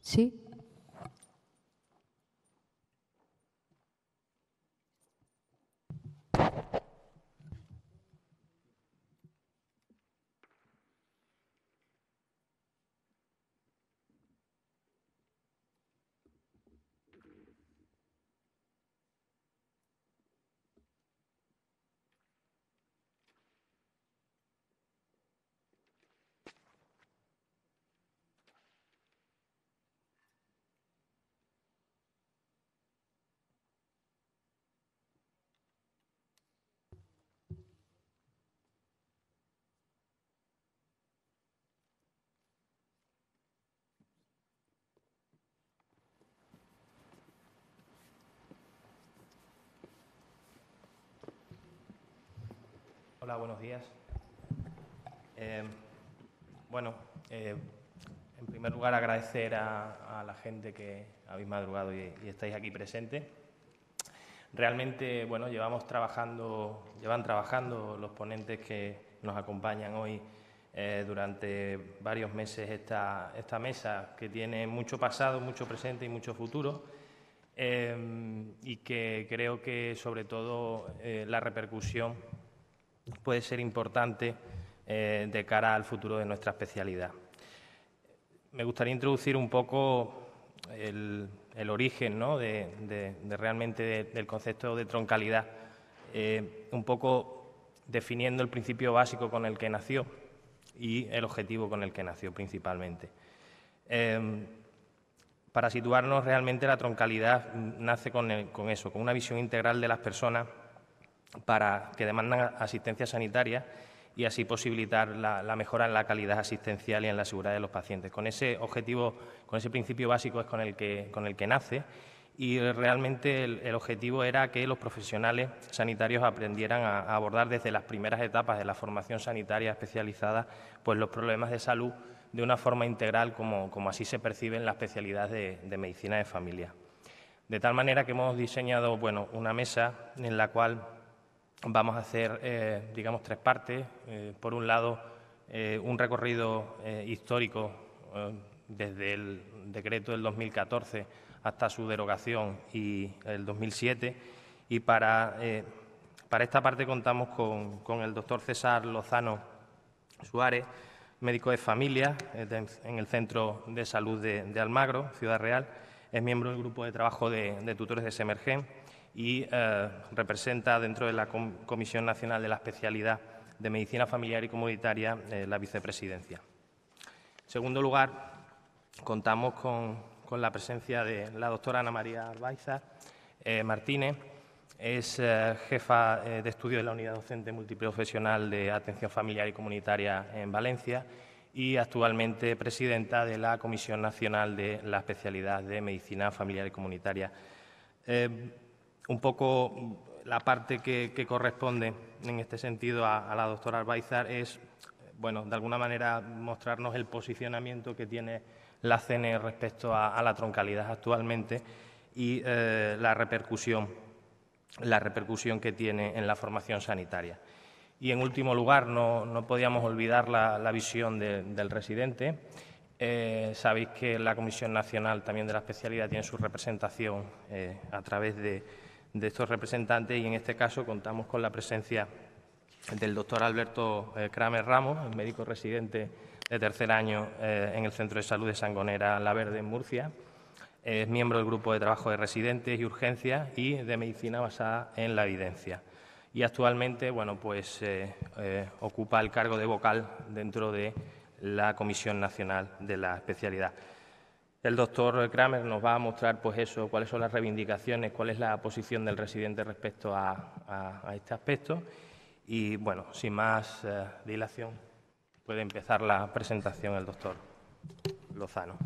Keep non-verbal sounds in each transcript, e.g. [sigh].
Sí. Buenos días. Eh, bueno, eh, en primer lugar agradecer a, la gente que habéis madrugado y, estáis aquí presentes. Realmente, bueno, llevamos trabajando, llevan trabajando los ponentes que nos acompañan hoy eh, durante varios meses esta, esta mesa que tiene mucho pasado, mucho presente y mucho futuro. y que creo que sobre todo la repercusión puede ser importante eh, de cara al futuro de nuestra especialidad. Me gustaría introducir un poco el, origen de, realmente del concepto de troncalidad, eh, un poco definiendo el principio básico con el que nació y el objetivo con el que nació principalmente. Em, para situarnos realmente la troncalidad nace con eso, con una visión integral de las personas para que demandan asistencia sanitaria y así posibilitar la, mejora en la calidad asistencial y en la seguridad de los pacientes. Con ese objetivo, con ese principio básico es con el que, con el que nace y realmente el, objetivo era que los profesionales sanitarios aprendieran a, abordar desde las primeras etapas de la formación sanitaria especializada pues los problemas de salud de una forma integral como, así se percibe en la especialidad de, de medicina de familia. De tal manera que hemos diseñado bueno, una mesa en la cual vamos a hacer, eh, digamos, tres partes. Eh, por un lado, eh, un recorrido histórico desde el decreto del 2014 hasta su derogación y el 2007. Y para, para esta parte contamos con, el doctor César Lozano Suárez, médico de familia en el Centro de Salud de, Almagro, Ciudad Real. Es miembro del grupo de trabajo de, de tutores de Semergen y eh, representa dentro de la Comisión Nacional de la Especialidad de Medicina Familiar y Comunitaria eh, la vicepresidencia. En segundo lugar, contamos con, la presencia de la doctora Ana María Arbaiza eh, Martínez, es jefa de estudio de la Unidad Docente Multiprofesional de Atención Familiar y Comunitaria en Valencia y actualmente presidenta de la Comisión Nacional de la Especialidad de Medicina Familiar y Comunitaria un poco la parte que, corresponde en este sentido a, la doctora Albaizar es, bueno, de alguna manera mostrarnos el posicionamiento que tiene la CNE respecto a, la troncalidad actualmente y eh, la repercusión la repercusión que tiene en la formación sanitaria. Y en último lugar, no, podíamos olvidar la, visión del residente. Eh, sabéis que la Comisión Nacional también de la Especialidad tiene su representación eh, a través de de estos representantes y en este caso contamos con la presencia del doctor Alberto eh, Kramer Ramos, médico residente de tercer año eh, en el Centro de Salud de Sangonera La Verde en Murcia. Es miembro del grupo de trabajo de residentes y urgencias y de medicina basada en la evidencia. Y actualmente bueno, pues, eh, ocupa el cargo de vocal dentro de la Comisión Nacional de la Especialidad. El doctor Kramer nos va a mostrar, pues eso, cuáles son las reivindicaciones, cuál es la posición del residente respecto a, este aspecto. Y bueno, sin más eh, dilación, puede empezar la presentación el doctor Lozano.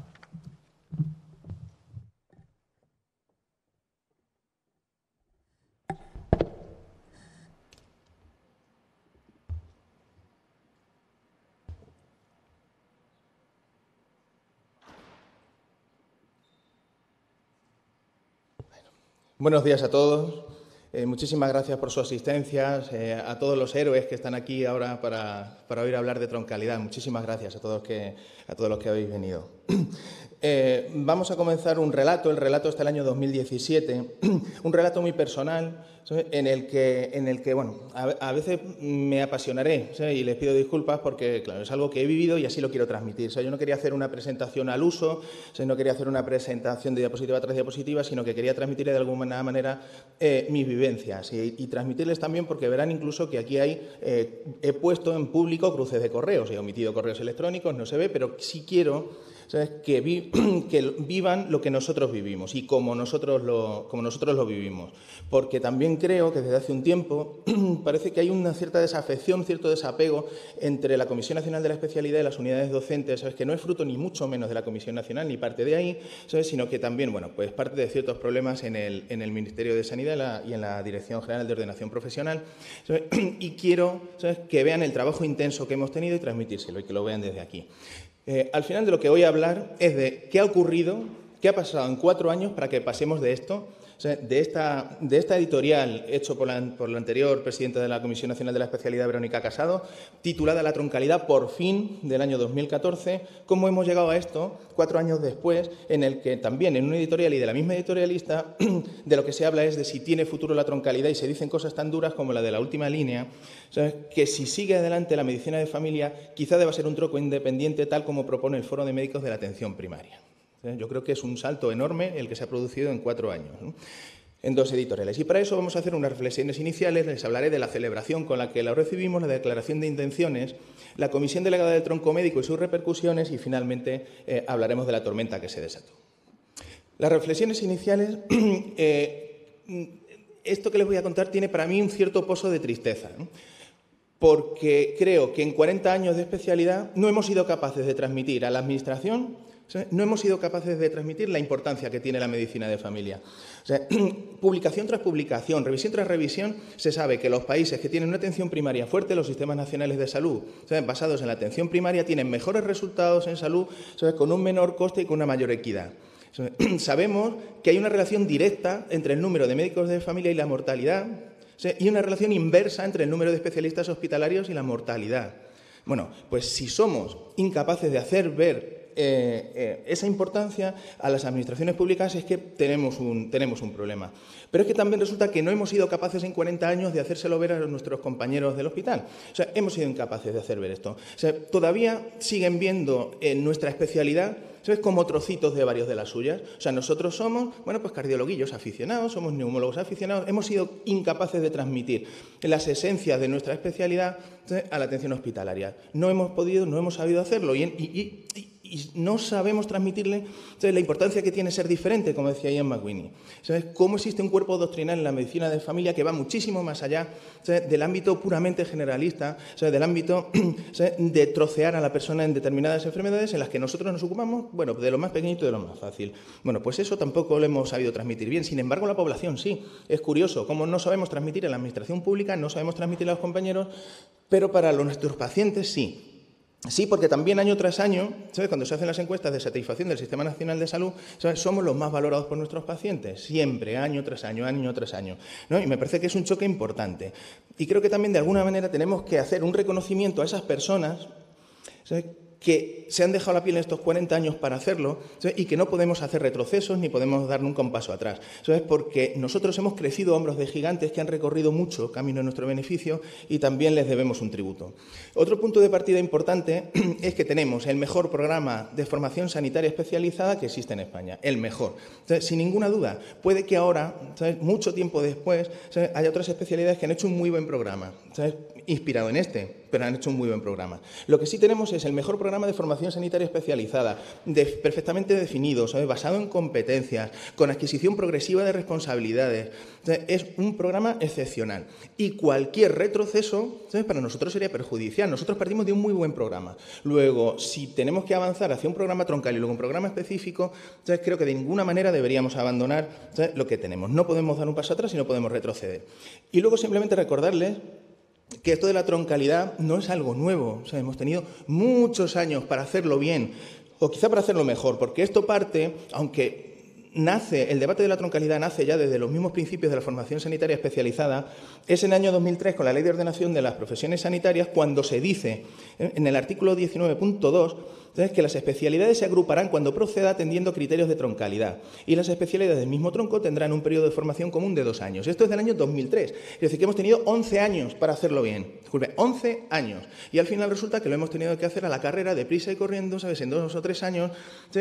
Buenos días a todos. Eh, muchísimas gracias por su asistencia, eh, a todos los héroes que están aquí ahora para, para, oír hablar de troncalidad. Muchísimas gracias a todos, que, a todos los que habéis venido. [clears throat] Eh, vamos a comenzar un relato, el relato está el año 2017, [clears throat] un relato muy personal en el que, en el que bueno, a, veces me apasionaré y les pido disculpas porque, claro, es algo que he vivido y así lo quiero transmitir. yo no quería hacer una presentación al uso, no quería hacer una presentación de diapositiva tras diapositiva, sino que quería transmitirle de alguna manera eh, mis vivencias y, transmitirles también porque verán incluso que aquí hay, eh, he puesto en público cruces de correos, he omitido correos electrónicos, no se ve, pero sí quiero Que, [clears throat] que, vivan lo que nosotros vivimos y como nosotros, lo, como nosotros lo vivimos. Porque también creo que desde hace un tiempo [clears throat] parece que hay una cierta desafección, cierto desapego entre la Comisión Nacional de la Especialidad y las unidades docentes, ¿sabes? que no es fruto ni mucho menos de la Comisión Nacional ni parte de ahí, ¿sabes? sino que también bueno, pues parte de ciertos problemas en el, en el Ministerio de Sanidad y en la Dirección General de Ordenación Profesional. [clears throat] Y quiero que vean el trabajo intenso que hemos tenido y transmitírselo y que lo vean desde aquí. Eh, al final de lo que voy a hablar es de qué ha ocurrido, qué ha pasado en cuatro años para que pasemos de esto de, esta, editorial hecho por la, por la anterior presidenta de la Comisión Nacional de la Especialidad, Verónica Casado, titulada La troncalidad por fin del año 2014, cómo hemos llegado a esto cuatro años después, en el que también en una editorial y de la misma editorialista, [clears throat] de lo que se habla es de si tiene futuro la troncalidad y se dicen cosas tan duras como la de la última línea, que si sigue adelante la medicina de familia, quizá deba ser un troco independiente tal como propone el Foro de Médicos de la Atención Primaria. ¿Eh? Yo creo que es un salto enorme el que se ha producido en cuatro años. en dos editoriales. Y para eso vamos a hacer unas reflexiones iniciales. Les hablaré de la celebración con la que la recibimos, la declaración de intenciones, la comisión delegada del tronco médico y sus repercusiones y finalmente eh, hablaremos de la tormenta que se desató. Las reflexiones iniciales, [clears throat] eh, esto que les voy a contar tiene para mí un cierto pozo de tristeza, porque creo que en 40 años de especialidad no hemos sido capaces de transmitir a la Administración no hemos sido capaces de transmitir la importancia que tiene la medicina de familia. [clears throat] publicación tras publicación, revisión tras revisión, se sabe que los países que tienen una atención primaria fuerte, los sistemas nacionales de salud, basados en la atención primaria, tienen mejores resultados en salud con un menor coste y con una mayor equidad. [clears throat] Sabemos que hay una relación directa entre el número de médicos de familia y la mortalidad y una relación inversa entre el número de especialistas hospitalarios y la mortalidad. Bueno, pues si somos incapaces de hacer ver eh, eh, esa importancia a las administraciones públicas es que tenemos un, tenemos un problema. Pero es que también resulta que no hemos sido capaces en 40 años de hacérselo ver a nuestros compañeros del hospital. O sea, hemos sido incapaces de hacer ver esto. O sea, todavía siguen viendo en nuestra especialidad ¿sabes? Como trocitos de varios de las suyas. O sea, nosotros somos, bueno, pues cardiologuillos aficionados, somos neumólogos aficionados, hemos sido incapaces de transmitir las esencias de nuestra especialidad a la atención hospitalaria. No hemos podido, no hemos sabido hacerlo y no sabemos transmitirle la importancia que tiene ser diferente, como decía Ian McWinney. ¿Sabes? Cómo existe un cuerpo doctrinal en la medicina de familia que va muchísimo más allá del ámbito puramente generalista, del ámbito [clears throat] de trocear a la persona en determinadas enfermedades en las que nosotros nos ocupamos, bueno, de lo más pequeñito y de lo más fácil. Bueno, pues eso tampoco lo hemos sabido transmitir bien. Sin embargo, la población sí. Es curioso, como no sabemos transmitir en la administración pública, no sabemos transmitir a los compañeros, pero para nuestros pacientes sí. Sí, porque también año tras año, ¿sabes? cuando se hacen las encuestas de satisfacción del Sistema Nacional de Salud, somos los más valorados por nuestros pacientes, siempre, año tras año, año tras año. Y me parece que es un choque importante. Y creo que también de alguna manera tenemos que hacer un reconocimiento a esas personas que se han dejado la piel en estos 40 años para hacerlo y que no podemos hacer retrocesos ni podemos dar nunca un paso atrás. es Porque nosotros hemos crecido hombros de gigantes que han recorrido mucho camino en nuestro beneficio y también les debemos un tributo. Otro punto de partida importante [clears throat] es que tenemos el mejor programa de formación sanitaria especializada que existe en España, el mejor. sin ninguna duda, puede que ahora, mucho tiempo después, haya otras especialidades que han hecho un muy buen programa inspirado en este, pero han hecho un muy buen programa. Lo que sí tenemos es el mejor programa de formación sanitaria especializada, perfectamente definido, basado en competencias, con adquisición progresiva de responsabilidades. es un programa excepcional. Y cualquier retroceso para nosotros sería perjudicial. Nosotros partimos de un muy buen programa. Luego, si tenemos que avanzar hacia un programa troncal y luego un programa específico, creo que de ninguna manera deberíamos abandonar lo que tenemos. No podemos dar un paso atrás y no podemos retroceder. Y luego simplemente recordarles que esto de la troncalidad no es algo nuevo. O sea, hemos tenido muchos años para hacerlo bien, o quizá para hacerlo mejor, porque esto parte, aunque nace, el debate de la troncalidad nace ya desde los mismos principios de la formación sanitaria especializada, es en el año 2003 con la Ley de Ordenación de las Profesiones Sanitarias cuando se dice en el artículo 19.2 que las especialidades se agruparán cuando proceda atendiendo criterios de troncalidad y las especialidades del mismo tronco tendrán un periodo de formación común de dos años. Esto es del año 2003, es decir, que hemos tenido 11 años para hacerlo bien. Disculpe, 11 años. Y al final resulta que lo hemos tenido que hacer a la carrera deprisa y corriendo, ¿sabes?, en dos o tres años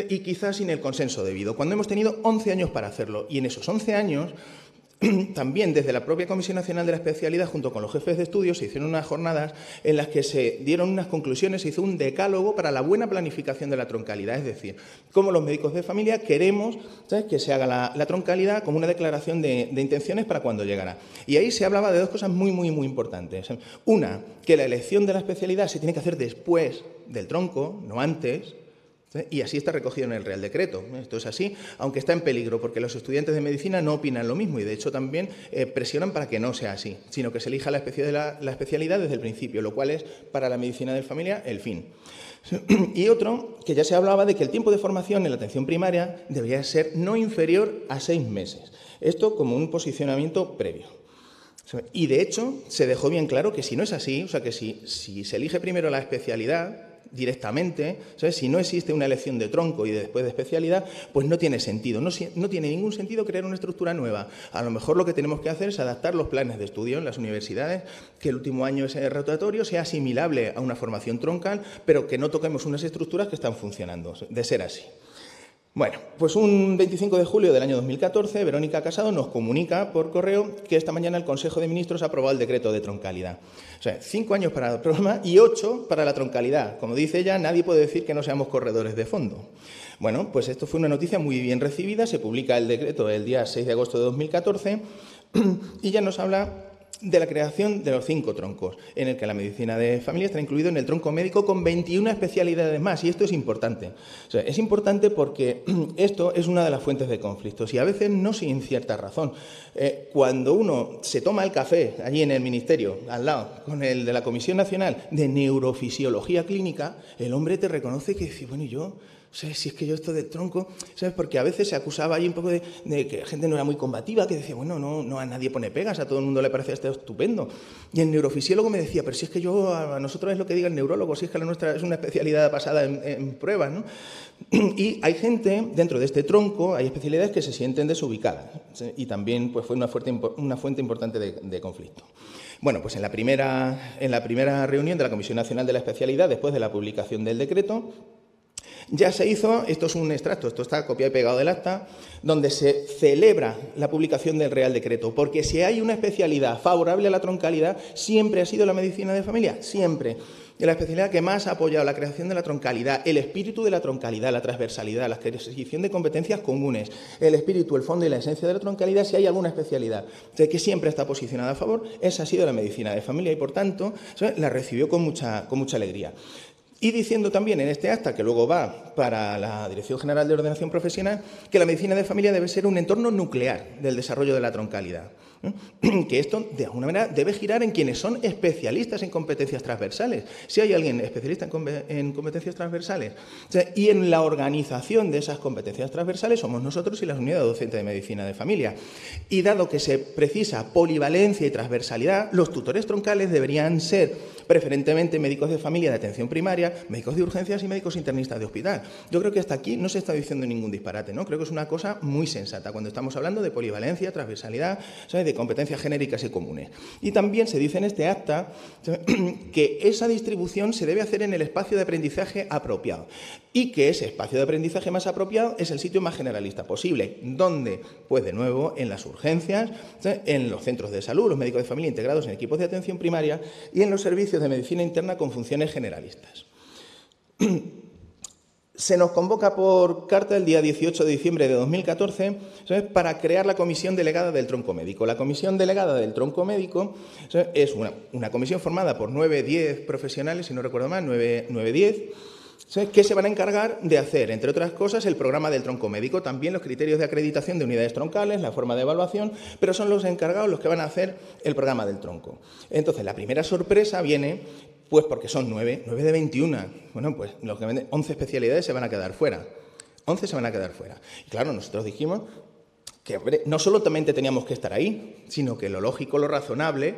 y quizás sin el consenso debido, cuando hemos tenido 11 años para hacerlo. Y en esos 11 años [clears throat] también desde la propia Comisión Nacional de la Especialidad, junto con los jefes de estudios, se hicieron unas jornadas en las que se dieron unas conclusiones, se hizo un decálogo para la buena planificación de la troncalidad, es decir, cómo los médicos de familia queremos que se haga la, troncalidad como una declaración de, de, intenciones para cuando llegará. Y ahí se hablaba de dos cosas muy, muy, muy importantes. Una, que la elección de la especialidad se tiene que hacer después del tronco, no antes, y así está recogido en el Real Decreto. Esto es así, aunque está en peligro, porque los estudiantes de medicina no opinan lo mismo y, de hecho, también eh, presionan para que no sea así, sino que se elija la, especialidad desde el principio, lo cual es, para la medicina de familia, el fin. [clears throat] Y otro, que ya se hablaba de que el tiempo de formación en la atención primaria debería ser no inferior a seis meses. Esto como un posicionamiento previo. Y de hecho, se dejó bien claro que si no es así, o sea, que si se elige primero la especialidad, directamente, si no existe una elección de tronco y después de especialidad, pues no tiene sentido. No, no, tiene ningún sentido crear una estructura nueva. A lo mejor lo que tenemos que hacer es adaptar los planes de estudio en las universidades, que el último año es rotatorio sea asimilable a una formación troncal, pero que no toquemos unas estructuras que están funcionando, de ser así. Bueno, pues un 25 de julio del año 2014, Verónica Casado nos comunica por correo que esta mañana el Consejo de Ministros ha aprobado el decreto de troncalidad. O sea, cinco años para el programa y ocho para la troncalidad. Como dice ella, nadie puede decir que no seamos corredores de fondo. Bueno, pues esto fue una noticia muy bien recibida. Se publica el decreto el día 6 de agosto de 2014 [clears throat] y ya nos habla de la creación de los cinco troncos, en el que la medicina de familia está incluido en el tronco médico con 21 especialidades más. Y esto es importante. es importante porque [clears throat] esto es una de las fuentes de conflictos y a veces no sin cierta razón. Eh, cuando uno se toma el café allí en el ministerio, al lado, con el de la Comisión Nacional de Neurofisiología Clínica, el hombre te reconoce que dice, bueno, ¿y yo? ¿Sabes? Si es que yo esto de tronco, ¿sabes? Porque a veces se acusaba ahí un poco de, que la gente no era muy combativa, que decía, bueno, no, a nadie pone pegas, a todo el mundo le parece esto estupendo. Y el neurofisiólogo me decía, pero si es que yo, a nosotros es lo que diga el neurólogo, si es que la nuestra es una especialidad basada en, pruebas, ¿no? [clears throat] Y hay gente, dentro de este tronco, hay especialidades que se sienten desubicadas. Y también pues, fue una fuente importante de, de conflicto. Bueno, pues en la, primera, en la primera reunión de la Comisión Nacional de la Especialidad, después de la publicación del decreto, ya se hizo, esto es un extracto, esto está copiado y pegado del acta, donde se celebra la publicación del Real Decreto, porque si hay una especialidad favorable a la troncalidad, siempre ha sido la medicina de familia, siempre. Y la especialidad que más ha apoyado la creación de la troncalidad, el espíritu de la troncalidad, la transversalidad, la adquisición de competencias comunes, el espíritu, el fondo y la esencia de la troncalidad, si hay alguna especialidad que siempre está posicionada a favor, esa ha sido la medicina de familia y, por tanto, la recibió con mucha, con mucha alegría. Y diciendo también en este acta, que luego va para la Dirección General de Ordenación Profesional, que la medicina de familia debe ser un entorno nuclear del desarrollo de la troncalidad. [clears throat] que esto de alguna manera debe girar en quienes son especialistas en competencias transversales. Si hay alguien especialista en competencias transversales y en la organización de esas competencias transversales somos nosotros y la unidad docente de medicina de familia. Y dado que se precisa polivalencia y transversalidad, los tutores troncales deberían ser preferentemente médicos de familia de atención primaria, médicos de urgencias y médicos internistas de hospital. Yo creo que hasta aquí no se está diciendo ningún disparate, ¿no? Creo que es una cosa muy sensata cuando estamos hablando de polivalencia, transversalidad, de competencias genéricas y comunes. Y también se dice en este acta [clears throat] que esa distribución se debe hacer en el espacio de aprendizaje apropiado y que ese espacio de aprendizaje más apropiado es el sitio más generalista posible, donde, pues de nuevo, en las urgencias, en los centros de salud, los médicos de familia integrados en equipos de atención primaria y en los servicios de medicina interna con funciones generalistas. [clears throat] Se nos convoca por carta el día 18 de diciembre de 2014 para crear la comisión delegada del tronco médico. La comisión delegada del tronco médico es una, comisión formada por 9-10 profesionales, si no recuerdo mal, 9-10 que se van a encargar de hacer, entre otras cosas, el programa del tronco médico, también los criterios de acreditación de unidades troncales, la forma de evaluación, pero son los encargados los que van a hacer el programa del tronco. Entonces, la primera sorpresa viene, pues porque son nueve, nueve de 21. Bueno, pues los que venden 11 especialidades se van a quedar fuera. 11 se van a quedar fuera. Y claro, nosotros dijimos que no solamente teníamos que estar ahí, sino que lo lógico, lo razonable,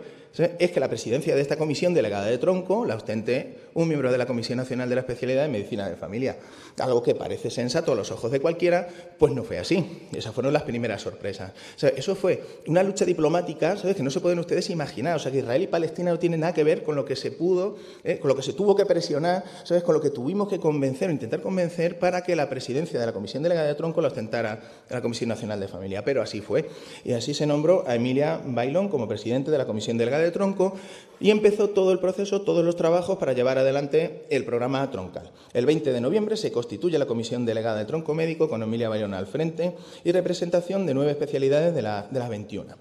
es que la presidencia de esta comisión delegada de tronco la ostente un miembro de la Comisión Nacional de la Especialidad de Medicina de Familia. Algo que parece sensato a los ojos de cualquiera, pues no fue así. Esas fueron las primeras sorpresas. eso fue una lucha diplomática, ¿sabes? Que no se pueden ustedes imaginar. O sea, que Israel y Palestina no tienen nada que ver con lo que se pudo, ¿eh? con lo que se tuvo que presionar, ¿sabes? Con lo que tuvimos que convencer o intentar convencer para que la presidencia de la Comisión Delegada de Tronco la ostentara la Comisión Nacional de Familia. Pero así fue. Y así se nombró a Emilia Bailón como presidente de la Comisión Delegada de Tronco y empezó todo el proceso, todos los trabajos para llevar adelante el programa troncal. El 20 de noviembre se constituye la Comisión Delegada de Tronco Médico con Emilia Bayona al frente y representación de nueve especialidades de, las 21.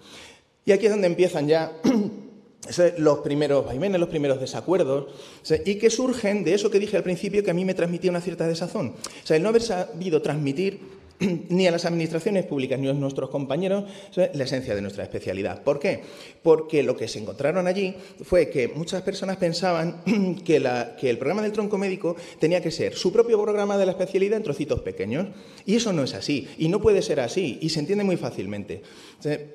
Y aquí es donde empiezan ya [clears throat] los primeros vaivenes, los primeros desacuerdos, y que surgen de eso que dije al principio que a mí me transmitía una cierta desazón. O sea, el no haber sabido transmitir [clears throat] ni a las administraciones públicas ni a nuestros compañeros la esencia de nuestra especialidad. ¿Por qué? Porque lo que se encontraron allí fue que muchas personas pensaban [clears throat] que, el programa del tronco médico tenía que ser su propio programa de la especialidad en trocitos pequeños. Y eso no es así, y no puede ser así, y se entiende muy fácilmente.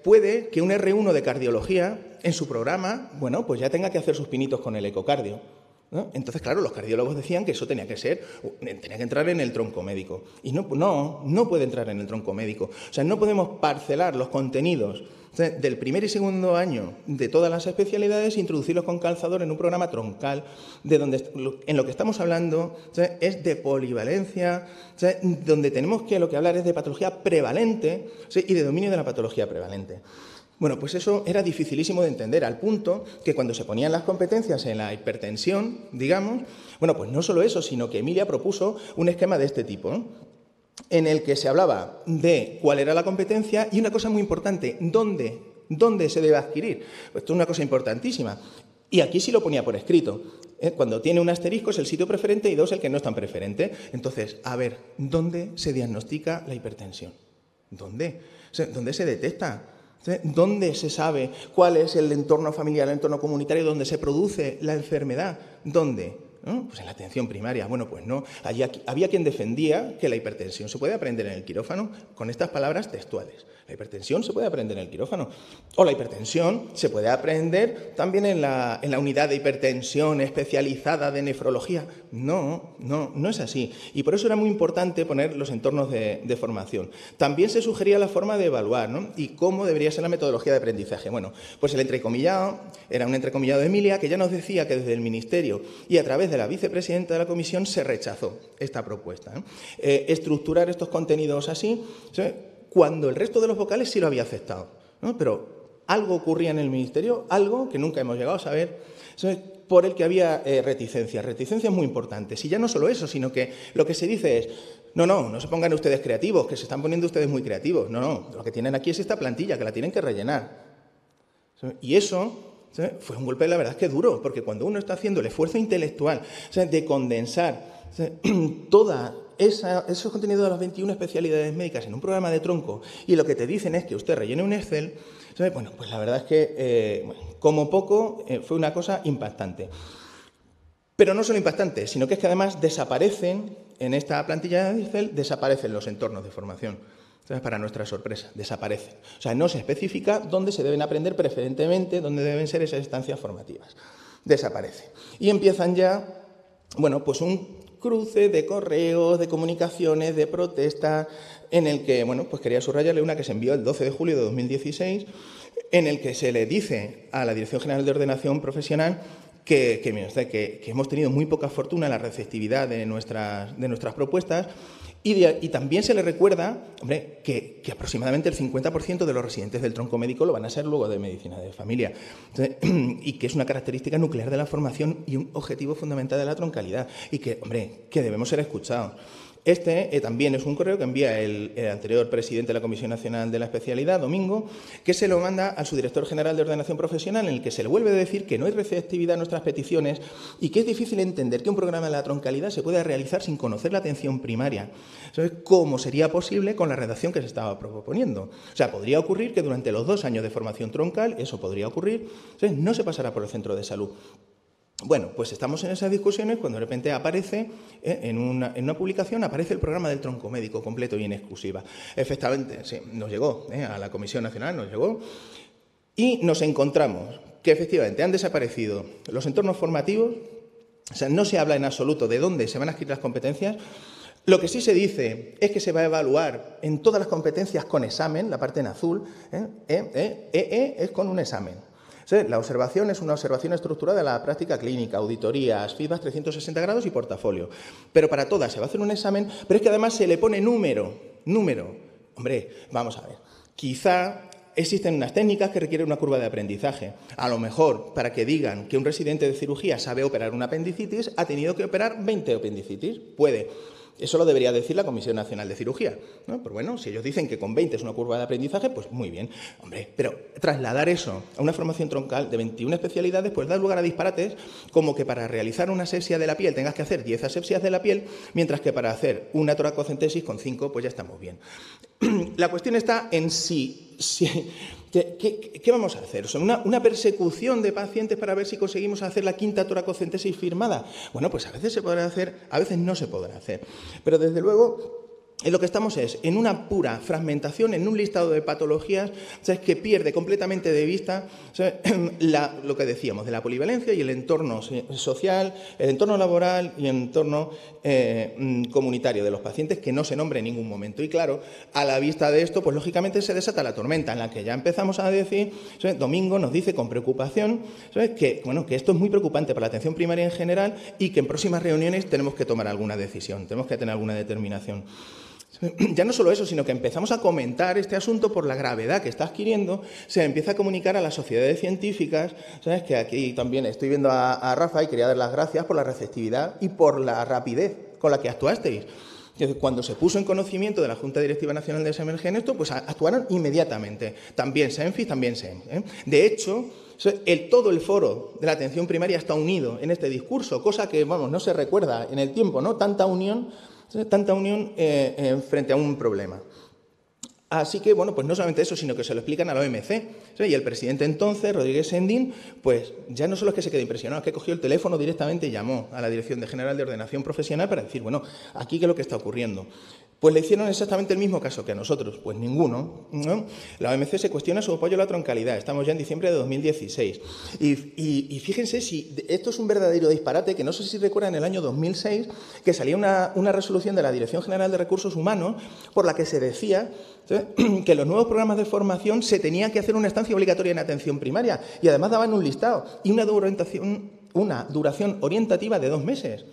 puede que un R1 de cardiología en su programa, bueno, pues ya tenga que hacer sus pinitos con el ecocardio. Entonces, claro, los cardiólogos decían que eso tenía que ser, tenía que entrar en el tronco médico. Y no, no, puede entrar en el tronco médico. O sea, no podemos parcelar los contenidos del primer y segundo año de todas las especialidades e introducirlos con calzador en un programa troncal, de donde en lo que estamos hablando es de polivalencia, donde tenemos que lo que hablar es de patología prevalente y de dominio de la patología prevalente. Bueno, pues eso era dificilísimo de entender, al punto que cuando se ponían las competencias en la hipertensión, digamos, bueno, pues no solo eso, sino que Emilia propuso un esquema de este tipo, en el que se hablaba de cuál era la competencia y una cosa muy importante, dónde, dónde se debe adquirir. Pues esto es una cosa importantísima. Y aquí sí lo ponía por escrito. ¿eh? Cuando tiene un asterisco es el sitio preferente y dos el que no es tan preferente. Entonces, a ver, ¿dónde se diagnostica la hipertensión? ¿Dónde? ¿Dónde se detecta? ¿Dónde se sabe cuál es el entorno familiar, el entorno comunitario donde se produce la enfermedad? ¿Dónde? Pues en la atención primaria. Bueno, pues no. había quien defendía que la hipertensión se puede aprender en el quirófano con estas palabras textuales. La hipertensión se puede aprender en el quirófano. O la hipertensión se puede aprender también en la, unidad de hipertensión especializada de nefrología. No, no, no es así. Y por eso era muy importante poner los entornos de, formación. También se sugería la forma de evaluar ¿no? y cómo debería ser la metodología de aprendizaje. Bueno, pues el entrecomillado era un entrecomillado de Emilia que ya nos decía que desde el Ministerio y a través de la vicepresidenta de la comisión se rechazó esta propuesta. Eh, estructurar estos contenidos así cuando el resto de los vocales sí lo había aceptado. Pero algo ocurría en el Ministerio, algo que nunca hemos llegado a saber, por el que había eh, reticencias, reticencias muy importantes. Y ya no solo eso, sino que lo que se dice es, no, no, no se pongan ustedes creativos, que se están poniendo ustedes muy creativos. No, no, lo que tienen aquí es esta plantilla, que la tienen que rellenar. Y eso fue un golpe, la verdad, que duro, porque cuando uno está haciendo el esfuerzo intelectual de condensar [clears throat] toda esos contenidos de las 21 especialidades médicas en un programa de tronco y lo que te dicen es que usted rellene un Excel, bueno, pues la verdad es que, eh, como poco, eh, fue una cosa impactante. Pero no solo impactante, sino que es que además desaparecen, en esta plantilla de Excel, desaparecen los entornos de formación. Para nuestra sorpresa, desaparecen. O sea, no se especifica dónde se deben aprender preferentemente, dónde deben ser esas estancias formativas. Desaparece. Y empiezan ya, bueno, pues un cruce de correos, de comunicaciones, de protestas, en el que, bueno, pues quería subrayarle una que se envió el 12 de julio de 2016, en el que se le dice a la Dirección General de Ordenación Profesional que, que, hemos tenido muy poca fortuna en la receptividad de nuestras, de nuestras propuestas y, también se le recuerda hombre, que, aproximadamente el 50% de los residentes del tronco médico lo van a ser luego de medicina de familia. [clears throat] y que es una característica nuclear de la formación y un objetivo fundamental de la troncalidad. Y que, hombre, que debemos ser escuchados. Este eh, también es un correo que envía el, anterior presidente de la Comisión Nacional de la Especialidad, Domingo, que se lo manda a su director general de ordenación profesional, en el que se le vuelve a decir que no hay receptividad a nuestras peticiones y que es difícil entender que un programa de la troncalidad se pueda realizar sin conocer la atención primaria. ¿Cómo sería posible con la redacción que se estaba proponiendo? O sea, podría ocurrir que durante los dos años de formación troncal, eso podría ocurrir, no se pasará por el centro de salud. Bueno, pues estamos en esas discusiones cuando de repente aparece, eh, en, una, publicación, aparece el programa del tronco médico completo y en exclusiva. Efectivamente, sí, nos llegó, eh, a la Comisión Nacional nos llegó, y nos encontramos que efectivamente han desaparecido los entornos formativos, o sea, no se habla en absoluto de dónde se van a adquirir las competencias, lo que sí se dice es que se va a evaluar en todas las competencias con examen, la parte en azul, eh, eh es con un examen. La observación es una observación estructurada de la práctica clínica, auditorías, feedback 360 grados y portafolio. Pero para todas se va a hacer un examen, pero es que además se le pone número, número. Hombre, vamos a ver. Quizá existen unas técnicas que requieren una curva de aprendizaje. A lo mejor, para que digan que un residente de cirugía sabe operar una apendicitis, ha tenido que operar 20 apendicitis. Puede. Eso lo debería decir la Comisión Nacional de Cirugía. ¿no? Pero bueno, si ellos dicen que con 20 es una curva de aprendizaje, pues muy bien. Hombre, pero trasladar eso a una formación troncal de 21 especialidades, pues da lugar a disparates como que para realizar una asepsia de la piel tengas que hacer 10 asepsias de la piel, mientras que para hacer una toracocentesis con 5, pues ya estamos bien. [clears throat] la cuestión está en si ¿Qué, vamos a hacer? una, persecución de pacientes para ver si conseguimos hacer la quinta toracocentesis firmada? Bueno, pues a veces se podrá hacer, a veces no se podrá hacer. Pero desde luego en lo que estamos es en una pura fragmentación, en un listado de patologías ¿sabes? que pierde completamente de vista [clears throat] lo que decíamos de la polivalencia y el entorno social, el entorno laboral y el entorno eh, mm, comunitario de los pacientes que no se nombre en ningún momento. Y claro, a la vista de esto, pues lógicamente se desata la tormenta en la que ya empezamos a decir, Domingo nos dice con preocupación Que, bueno, que esto es muy preocupante para la atención primaria en general y que en próximas reuniones tenemos que tomar alguna decisión, tenemos que tener alguna determinación. [clears throat] Ya no solo eso, sino que empezamos a comentar este asunto por la gravedad que está adquiriendo, se empieza a comunicar a las sociedades científicas, ¿sabes? Que aquí también estoy viendo a, Rafa y quería dar las gracias por la receptividad y por la rapidez con la que actuasteis. Cuando se puso en conocimiento de la Junta Directiva Nacional de SMRG en esto, pues actuaron inmediatamente. También SENFI, también SEM. ¿eh? De hecho, todo el foro de la atención primaria está unido en este discurso, cosa que, vamos, no se recuerda en el tiempo, ¿no? Tanta unión tanta unión eh, eh, frente a un problema. Así que, bueno, pues no solamente eso, sino que se lo explican a la OMC. Y el presidente entonces, Rodríguez Sendín, pues ya no solo es que se quede impresionado, es que cogió el teléfono directamente y llamó a la Dirección General de Ordenación Profesional para decir, bueno, aquí qué es lo que está ocurriendo. Pues le hicieron exactamente el mismo caso que a nosotros, pues ninguno. La OMC se cuestiona su apoyo a la troncalidad, estamos ya en diciembre de 2016. Y, fíjense si esto es un verdadero disparate, que no sé si recuerdan en el año 2006, que salía una, una resolución de la Dirección General de Recursos Humanos por la que se decía [clears throat] que los nuevos programas de formación se tenía que hacer una estancia obligatoria en atención primaria y además daban un listado y una una duración orientativa de dos meses.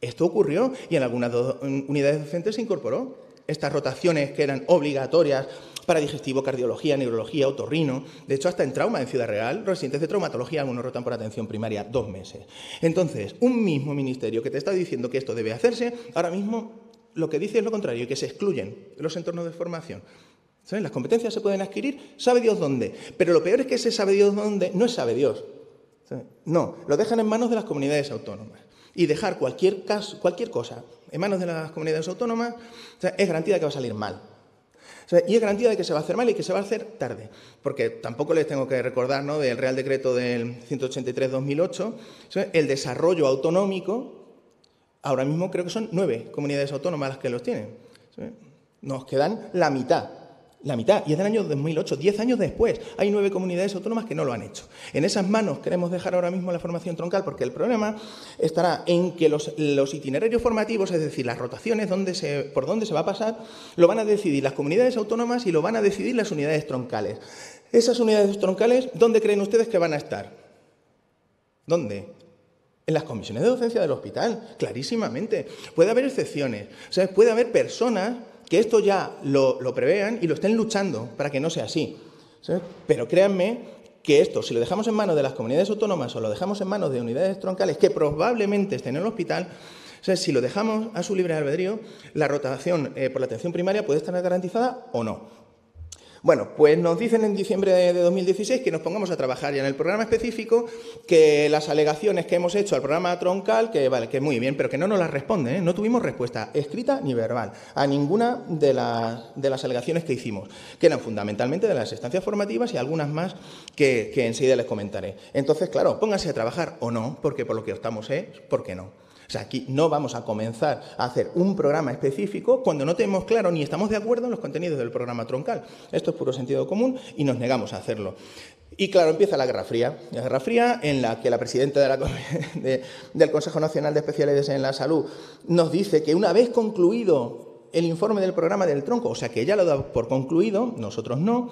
Esto ocurrió y en algunas unidades docentes se incorporó. Estas rotaciones que eran obligatorias para digestivo, cardiología, neurología, otorrino. De hecho, hasta en trauma en Ciudad Real, residentes de traumatología, algunos rotan por atención primaria dos meses. Entonces, un mismo ministerio que te está diciendo que esto debe hacerse, ahora mismo lo que dice es lo contrario, que se excluyen los entornos de formación. Las competencias se pueden adquirir, sabe Dios dónde. Pero lo peor es que ese sabe Dios dónde no es sabe Dios. No, lo dejan en manos de las comunidades autónomas y dejar cualquier, caso, cualquier cosa en manos de las comunidades autónomas es garantía de que va a salir mal. y es garantía de que se va a hacer mal y que se va a hacer tarde. Porque tampoco les tengo que recordar ¿no? del Real Decreto del 183-2008, el desarrollo autonómico, ahora mismo creo que son nueve comunidades autónomas las que los tienen. Nos quedan la mitad. La mitad, y es del año 2008, diez años después. Hay nueve comunidades autónomas que no lo han hecho. En esas manos queremos dejar ahora mismo la formación troncal, porque el problema estará en que los, itinerarios formativos, es decir, las rotaciones por dónde se va a pasar, lo van a decidir las comunidades autónomas y lo van a decidir las unidades troncales. Esas unidades troncales, ¿dónde creen ustedes que van a estar? ¿Dónde? En las comisiones de docencia del hospital, clarísimamente. Puede haber excepciones. O sea, puede haber personas que esto ya lo, prevean y lo estén luchando para que no sea así. Pero créanme que esto, si lo dejamos en manos de las comunidades autónomas o lo dejamos en manos de unidades troncales que probablemente estén en el hospital, si lo dejamos a su libre albedrío, la rotación eh, por la atención primaria puede estar garantizada o no. Bueno, pues nos dicen en diciembre de 2016 que nos pongamos a trabajar ya en el programa específico, que las alegaciones que hemos hecho al programa troncal, que vale, que muy bien, pero que no nos las responden, ¿eh? no tuvimos respuesta escrita ni verbal a ninguna de las, alegaciones que hicimos, que eran fundamentalmente de las estancias formativas y algunas más que, que enseguida les comentaré. Entonces, claro, pónganse a trabajar o no, porque por lo que optamos es, ¿por qué no? O sea, aquí no vamos a comenzar a hacer un programa específico cuando no tenemos claro ni estamos de acuerdo en los contenidos del programa troncal. Esto es puro sentido común y nos negamos a hacerlo. Y claro, empieza la Guerra Fría. La Guerra Fría en la que la presidenta [laughs] del Consejo Nacional de Especialidades en la Salud nos dice que una vez concluido el informe del programa del tronco, o sea que ella lo da por concluido, nosotros no,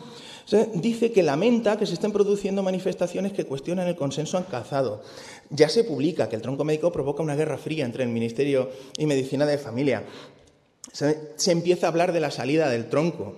dice que lamenta que se estén produciendo manifestaciones que cuestionan el consenso alcanzado. Ya se publica que el tronco médico provoca una guerra fría entre el Ministerio y Medicina de Familia. Se empieza a hablar de la salida del tronco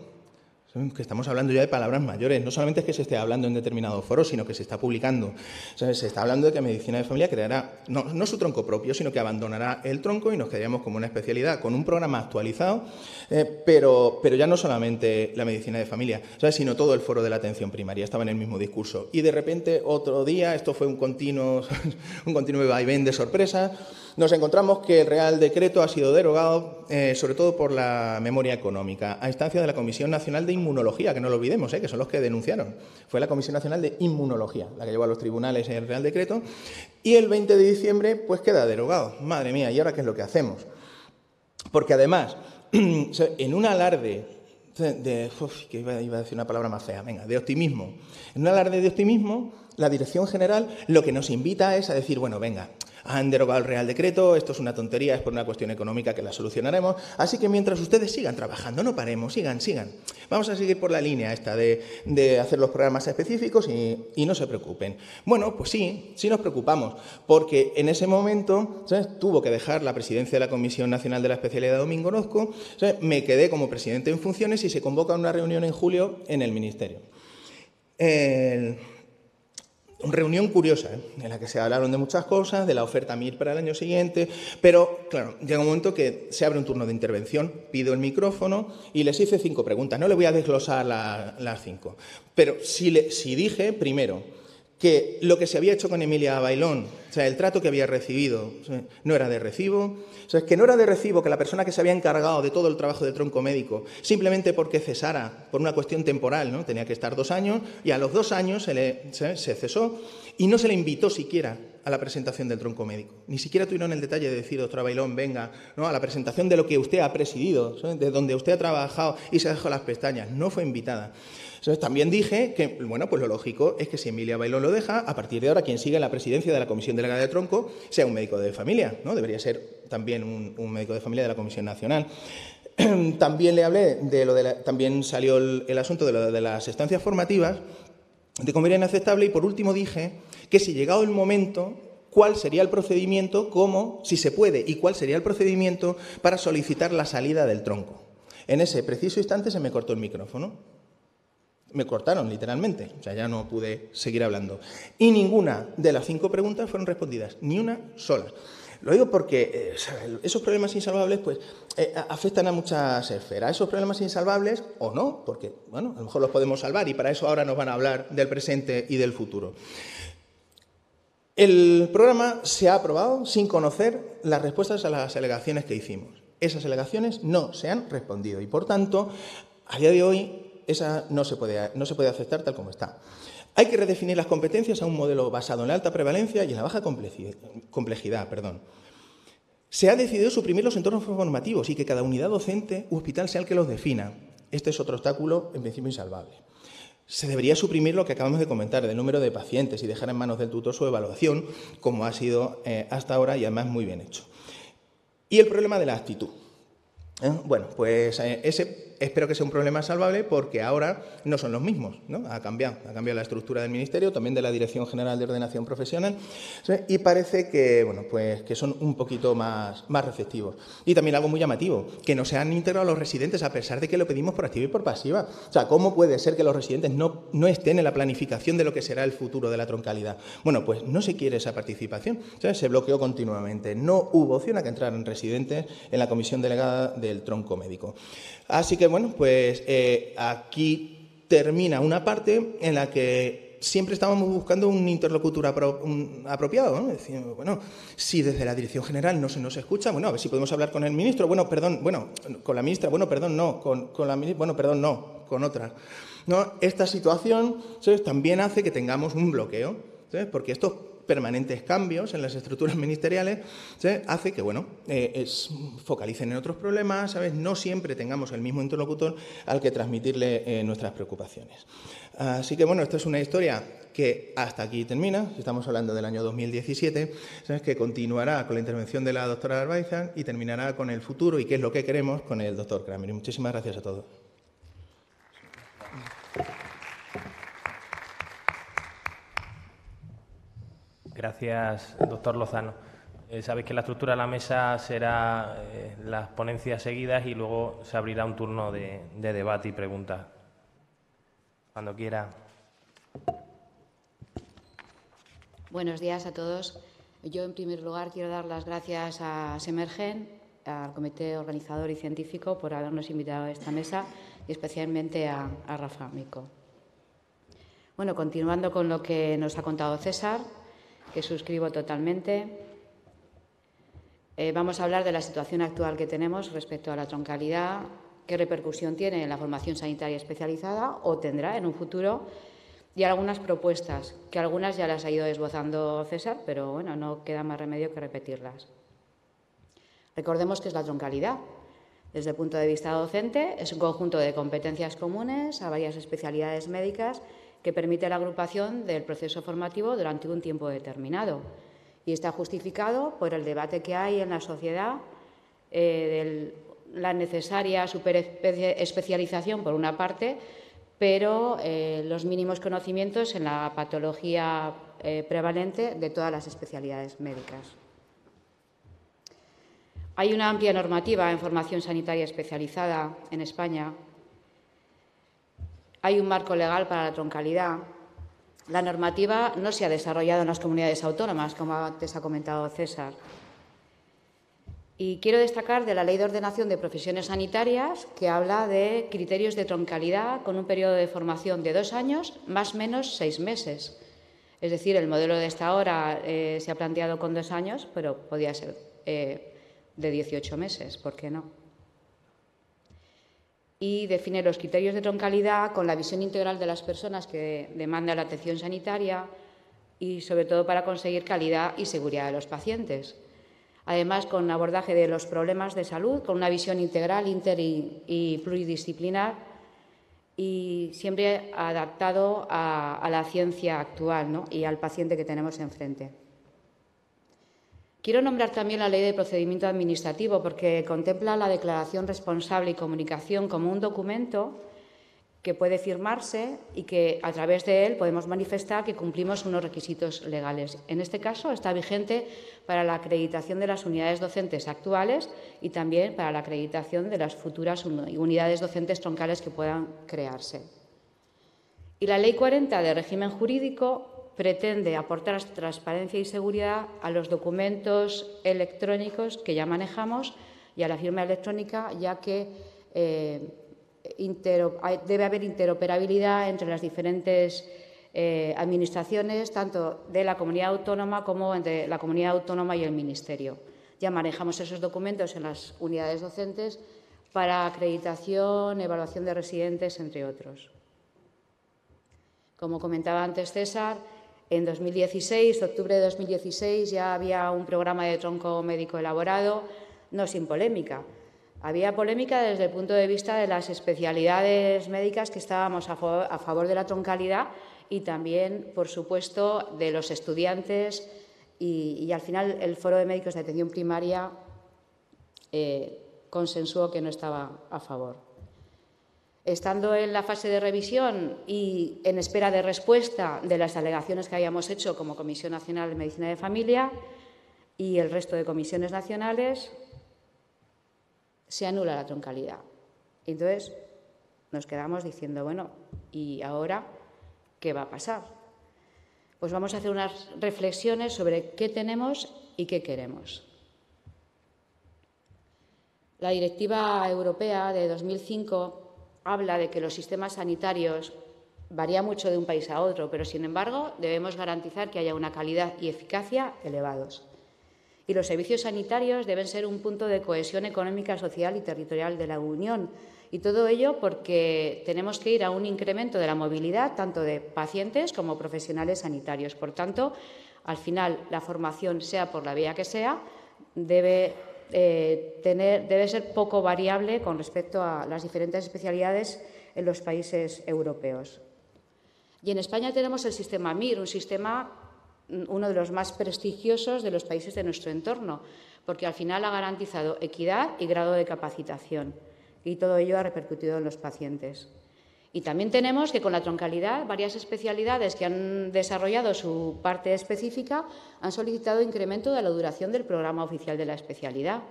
que estamos hablando ya de palabras mayores. No solamente es que se esté hablando en determinado foro, sino que se está publicando. se está hablando de que medicina de familia creará no, su tronco propio, sino que abandonará el tronco y nos quedaríamos como una especialidad con un programa actualizado, eh, pero, pero ya no solamente la medicina de familia, sino todo el foro de la atención primaria. Estaba en el mismo discurso. Y de repente, otro día, esto fue un continuo, [laughs] un continuo vaivén de sorpresas nos encontramos que el Real Decreto ha sido derogado, eh, sobre todo por la memoria económica, a instancia de la Comisión Nacional de Inmunología, que no lo olvidemos, eh, que son los que denunciaron. Fue la Comisión Nacional de Inmunología la que llevó a los tribunales el Real Decreto, y el 20 de diciembre pues queda derogado. Madre mía, ¿y ahora qué es lo que hacemos? Porque además, [clears throat] en un alarde de, que iba, iba a decir una palabra más fea, venga, de optimismo, en un alarde de optimismo, la Dirección General lo que nos invita es a decir, bueno, venga, han derogado el Real Decreto, esto es una tontería, es por una cuestión económica que la solucionaremos. Así que mientras ustedes sigan trabajando, no paremos, sigan, sigan. Vamos a seguir por la línea esta de, hacer los programas específicos y, no se preocupen. Bueno, pues sí, sí nos preocupamos, porque en ese momento tuvo que dejar la presidencia de la Comisión Nacional de la Especialidad Domingo Orozco, me quedé como presidente en funciones y se convoca una reunión en julio en el Ministerio. El, reunión curiosa, ¿eh? en la que se hablaron de muchas cosas, de la oferta MIR para el año siguiente, pero claro, llega un momento que se abre un turno de intervención, pido el micrófono y les hice cinco preguntas. No le voy a desglosar las cinco, pero si, dije, primero, que lo que se había hecho con Emilia Bailón, o sea, el trato que había recibido, no era de recibo, o sea, es que no era de recibo que la persona que se había encargado de todo el trabajo de tronco médico, simplemente porque cesara por una cuestión temporal, ¿no? tenía que estar dos años, y a los dos años se, le, se, cesó y no se le invitó siquiera a la presentación del tronco médico. Ni siquiera tuvieron el detalle de decir, doctora Bailón, venga, ¿no? a la presentación de lo que usted ha presidido, de donde usted ha trabajado y se dejado las pestañas. No fue invitada. Entonces, también dije que, bueno, pues lo lógico es que si Emilia Bailón lo deja, a partir de ahora quien siga la presidencia de la Comisión Delegada de Tronco sea un médico de familia, ¿no? Debería ser también un, médico de familia de la Comisión Nacional. [clears throat] También le hablé de lo de también salió el, asunto de, lo de las estancias formativas, de cómo era inaceptable, y por último dije que si llegado el momento, cuál sería el procedimiento, cómo, si se puede, y cuál sería el procedimiento para solicitar la salida del tronco. En ese preciso instante se me cortó el micrófono me cortaron literalmente, o sea, ya no pude seguir hablando. Y ninguna de las cinco preguntas fueron respondidas, ni una sola. Lo digo porque eh, esos problemas insalvables pues, eh, afectan a muchas esferas. Esos problemas insalvables, o no, porque bueno, a lo mejor los podemos salvar y para eso ahora nos van a hablar del presente y del futuro. El programa se ha aprobado sin conocer las respuestas a las alegaciones que hicimos. Esas alegaciones no se han respondido y, por tanto, a día de hoy esa no se, puede, no se puede aceptar tal como está. Hay que redefinir las competencias a un modelo basado en la alta prevalencia y en la baja complejidad. Perdón. Se ha decidido suprimir los entornos formativos y que cada unidad docente u hospital sea el que los defina. Este es otro obstáculo, en principio, insalvable. Se debería suprimir lo que acabamos de comentar del número de pacientes y dejar en manos del tutor su evaluación, como ha sido eh, hasta ahora y además muy bien hecho. Y el problema de la actitud. ¿eh? Bueno, pues eh, ese espero que sea un problema salvable porque ahora no son los mismos, ¿no? Ha cambiado, ha cambiado la estructura del Ministerio, también de la Dirección General de Ordenación Profesional, y parece que, bueno, pues, que son un poquito más, más receptivos. Y también algo muy llamativo, que no se han integrado los residentes a pesar de que lo pedimos por activa y por pasiva. O sea, ¿cómo puede ser que los residentes no, no estén en la planificación de lo que será el futuro de la troncalidad? Bueno, pues no se quiere esa participación, se bloqueó continuamente. No hubo opción a que entraran residentes en la comisión delegada del tronco médico. Así que bueno, pues eh, aquí termina una parte en la que siempre estábamos buscando un interlocutor apropiado. ¿no? Decimos, bueno, si desde la Dirección General no se nos escucha, bueno, a ver si podemos hablar con el ministro. Bueno, perdón, bueno, con la ministra, bueno, perdón, no, con, la ministra, bueno, perdón, no, con otra. ¿No? Esta situación también hace que tengamos un bloqueo, porque esto permanentes cambios en las estructuras [laughs] ministeriales, hace que bueno, eh, focalicen en otros problemas, ¿sabes? no siempre tengamos el mismo interlocutor al que transmitirle eh, nuestras preocupaciones. Así que bueno, esta es una historia que hasta aquí termina, estamos hablando del año 2017, ¿sabes? que continuará con la intervención de la doctora Arbaizan y terminará con el futuro y qué es lo que queremos con el doctor Kramer. muchísimas gracias a todos. Gracias, doctor Lozano. Eh, sabéis que la estructura de la mesa será eh, las ponencias seguidas y luego se abrirá un turno de, debate y preguntas. Cuando quiera. Buenos días a todos. Yo, en primer lugar, quiero dar las gracias a Semergen, al comité organizador y científico, por habernos invitado a esta mesa y especialmente a, a Rafa Mico. Bueno, continuando con lo que nos ha contado César, que suscribo totalmente. Eh, vamos a hablar de la situación actual que tenemos respecto a la troncalidad, qué repercusión tiene en la formación sanitaria especializada o tendrá en un futuro y algunas propuestas, que algunas ya las ha ido esbozando César, pero bueno, no queda más remedio que repetirlas. Recordemos que es la troncalidad. Desde el punto de vista docente, es un conjunto de competencias comunes a varias especialidades médicas que permite la agrupación del proceso formativo durante un tiempo determinado. Y está justificado por el debate que hay en la sociedad eh, de la necesaria superespecialización, por una parte, pero eh, los mínimos conocimientos en la patología eh, prevalente de todas las especialidades médicas. Hay una amplia normativa en formación sanitaria especializada en España hay un marco legal para la troncalidad. La normativa no se ha desarrollado en las comunidades autónomas, como antes ha comentado César. Y quiero destacar de la Ley de Ordenación de Profesiones Sanitarias, que habla de criterios de troncalidad con un periodo de formación de dos años, más o menos seis meses. Es decir, el modelo de esta hora eh, se ha planteado con dos años, pero podía ser eh, de 18 meses, ¿por qué no? Y define los criterios de troncalidad con la visión integral de las personas que demandan la atención sanitaria y, sobre todo, para conseguir calidad y seguridad de los pacientes. Además, con abordaje de los problemas de salud, con una visión integral, inter y, pluridisciplinar y siempre adaptado a, la ciencia actual y al paciente que tenemos enfrente. Quiero nombrar también la Ley de Procedimiento Administrativo porque contempla la declaración responsable y comunicación como un documento que puede firmarse y que a través de él podemos manifestar que cumplimos unos requisitos legales. En este caso está vigente para la acreditación de las unidades docentes actuales y también para la acreditación de las futuras unidades docentes troncales que puedan crearse. Y la Ley 40 de régimen jurídico pretende aportar transparencia y seguridad a los documentos electrónicos que ya manejamos y a la firma electrónica, ya que eh, debe haber interoperabilidad entre las diferentes eh, administraciones, tanto de la comunidad autónoma como entre la comunidad autónoma y el Ministerio. Ya manejamos esos documentos en las unidades docentes para acreditación, evaluación de residentes, entre otros. Como comentaba antes César, en 2016, octubre de 2016, ya había un programa de tronco médico elaborado, no sin polémica. Había polémica desde el punto de vista de las especialidades médicas que estábamos a favor, de la troncalidad y también, por supuesto, de los estudiantes y, al final el Foro de Médicos de Atención Primaria eh, consensuó que no estaba a favor. Estando en la fase de revisión y en espera de respuesta de las alegaciones que habíamos hecho como Comisión Nacional de Medicina de Familia y el resto de comisiones nacionales, se anula la troncalidad. Entonces nos quedamos diciendo, bueno, ¿y ahora qué va a pasar? Pues vamos a hacer unas reflexiones sobre qué tenemos y qué queremos. La Directiva Europea de 2005 habla de que los sistemas sanitarios varían mucho de un país a otro, pero sin embargo debemos garantizar que haya una calidad y eficacia elevados. Y los servicios sanitarios deben ser un punto de cohesión económica, social y territorial de la Unión. Y todo ello porque tenemos que ir a un incremento de la movilidad tanto de pacientes como profesionales sanitarios. Por tanto, al final, la formación, sea por la vía que sea, debe eh, debe ser poco variable con respecto a las diferentes especialidades en los países europeos. Y en España tenemos el sistema MIR, un sistema mm, uno de los más prestigiosos de los países de nuestro entorno, porque al final ha garantizado equidad y grado de capacitación, y todo ello ha repercutido en los pacientes. Y también tenemos que con la troncalidad varias especialidades que han desarrollado su parte específica han solicitado incremento de la duración del programa oficial de la especialidad.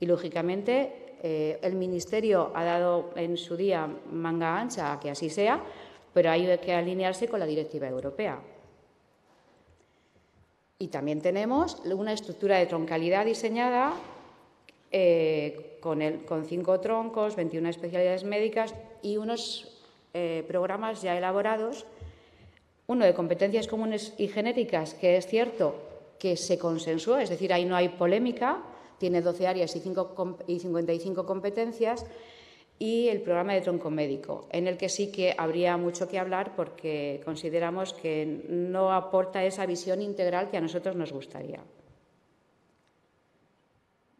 Y, lógicamente, eh, el Ministerio ha dado en su día manga ancha a que así sea, pero hay que alinearse con la directiva europea. Y también tenemos una estructura de troncalidad diseñada eh, con, con cinco troncos, 21 especialidades médicas y unos eh, programas ya elaborados, uno de competencias comunes y genéticas, que es cierto que se consensuó, es decir, ahí no hay polémica, tiene 12 áreas y, 55 competencias, y el programa de tronco médico, en el que sí que habría mucho que hablar porque consideramos que no aporta esa visión integral que a nosotros nos gustaría.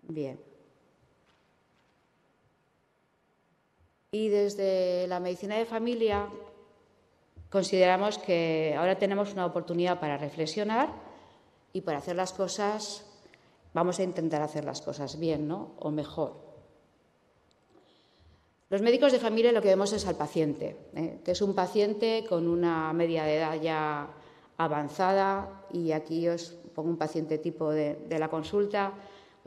Bien. Y desde la medicina de familia consideramos que ahora tenemos una oportunidad para reflexionar y para hacer las cosas, vamos a intentar hacer las cosas bien, ¿no? O mejor. Los médicos de familia lo que vemos es al paciente, ¿eh? que es un paciente con una media de edad ya avanzada y aquí os pongo un paciente tipo de, de la consulta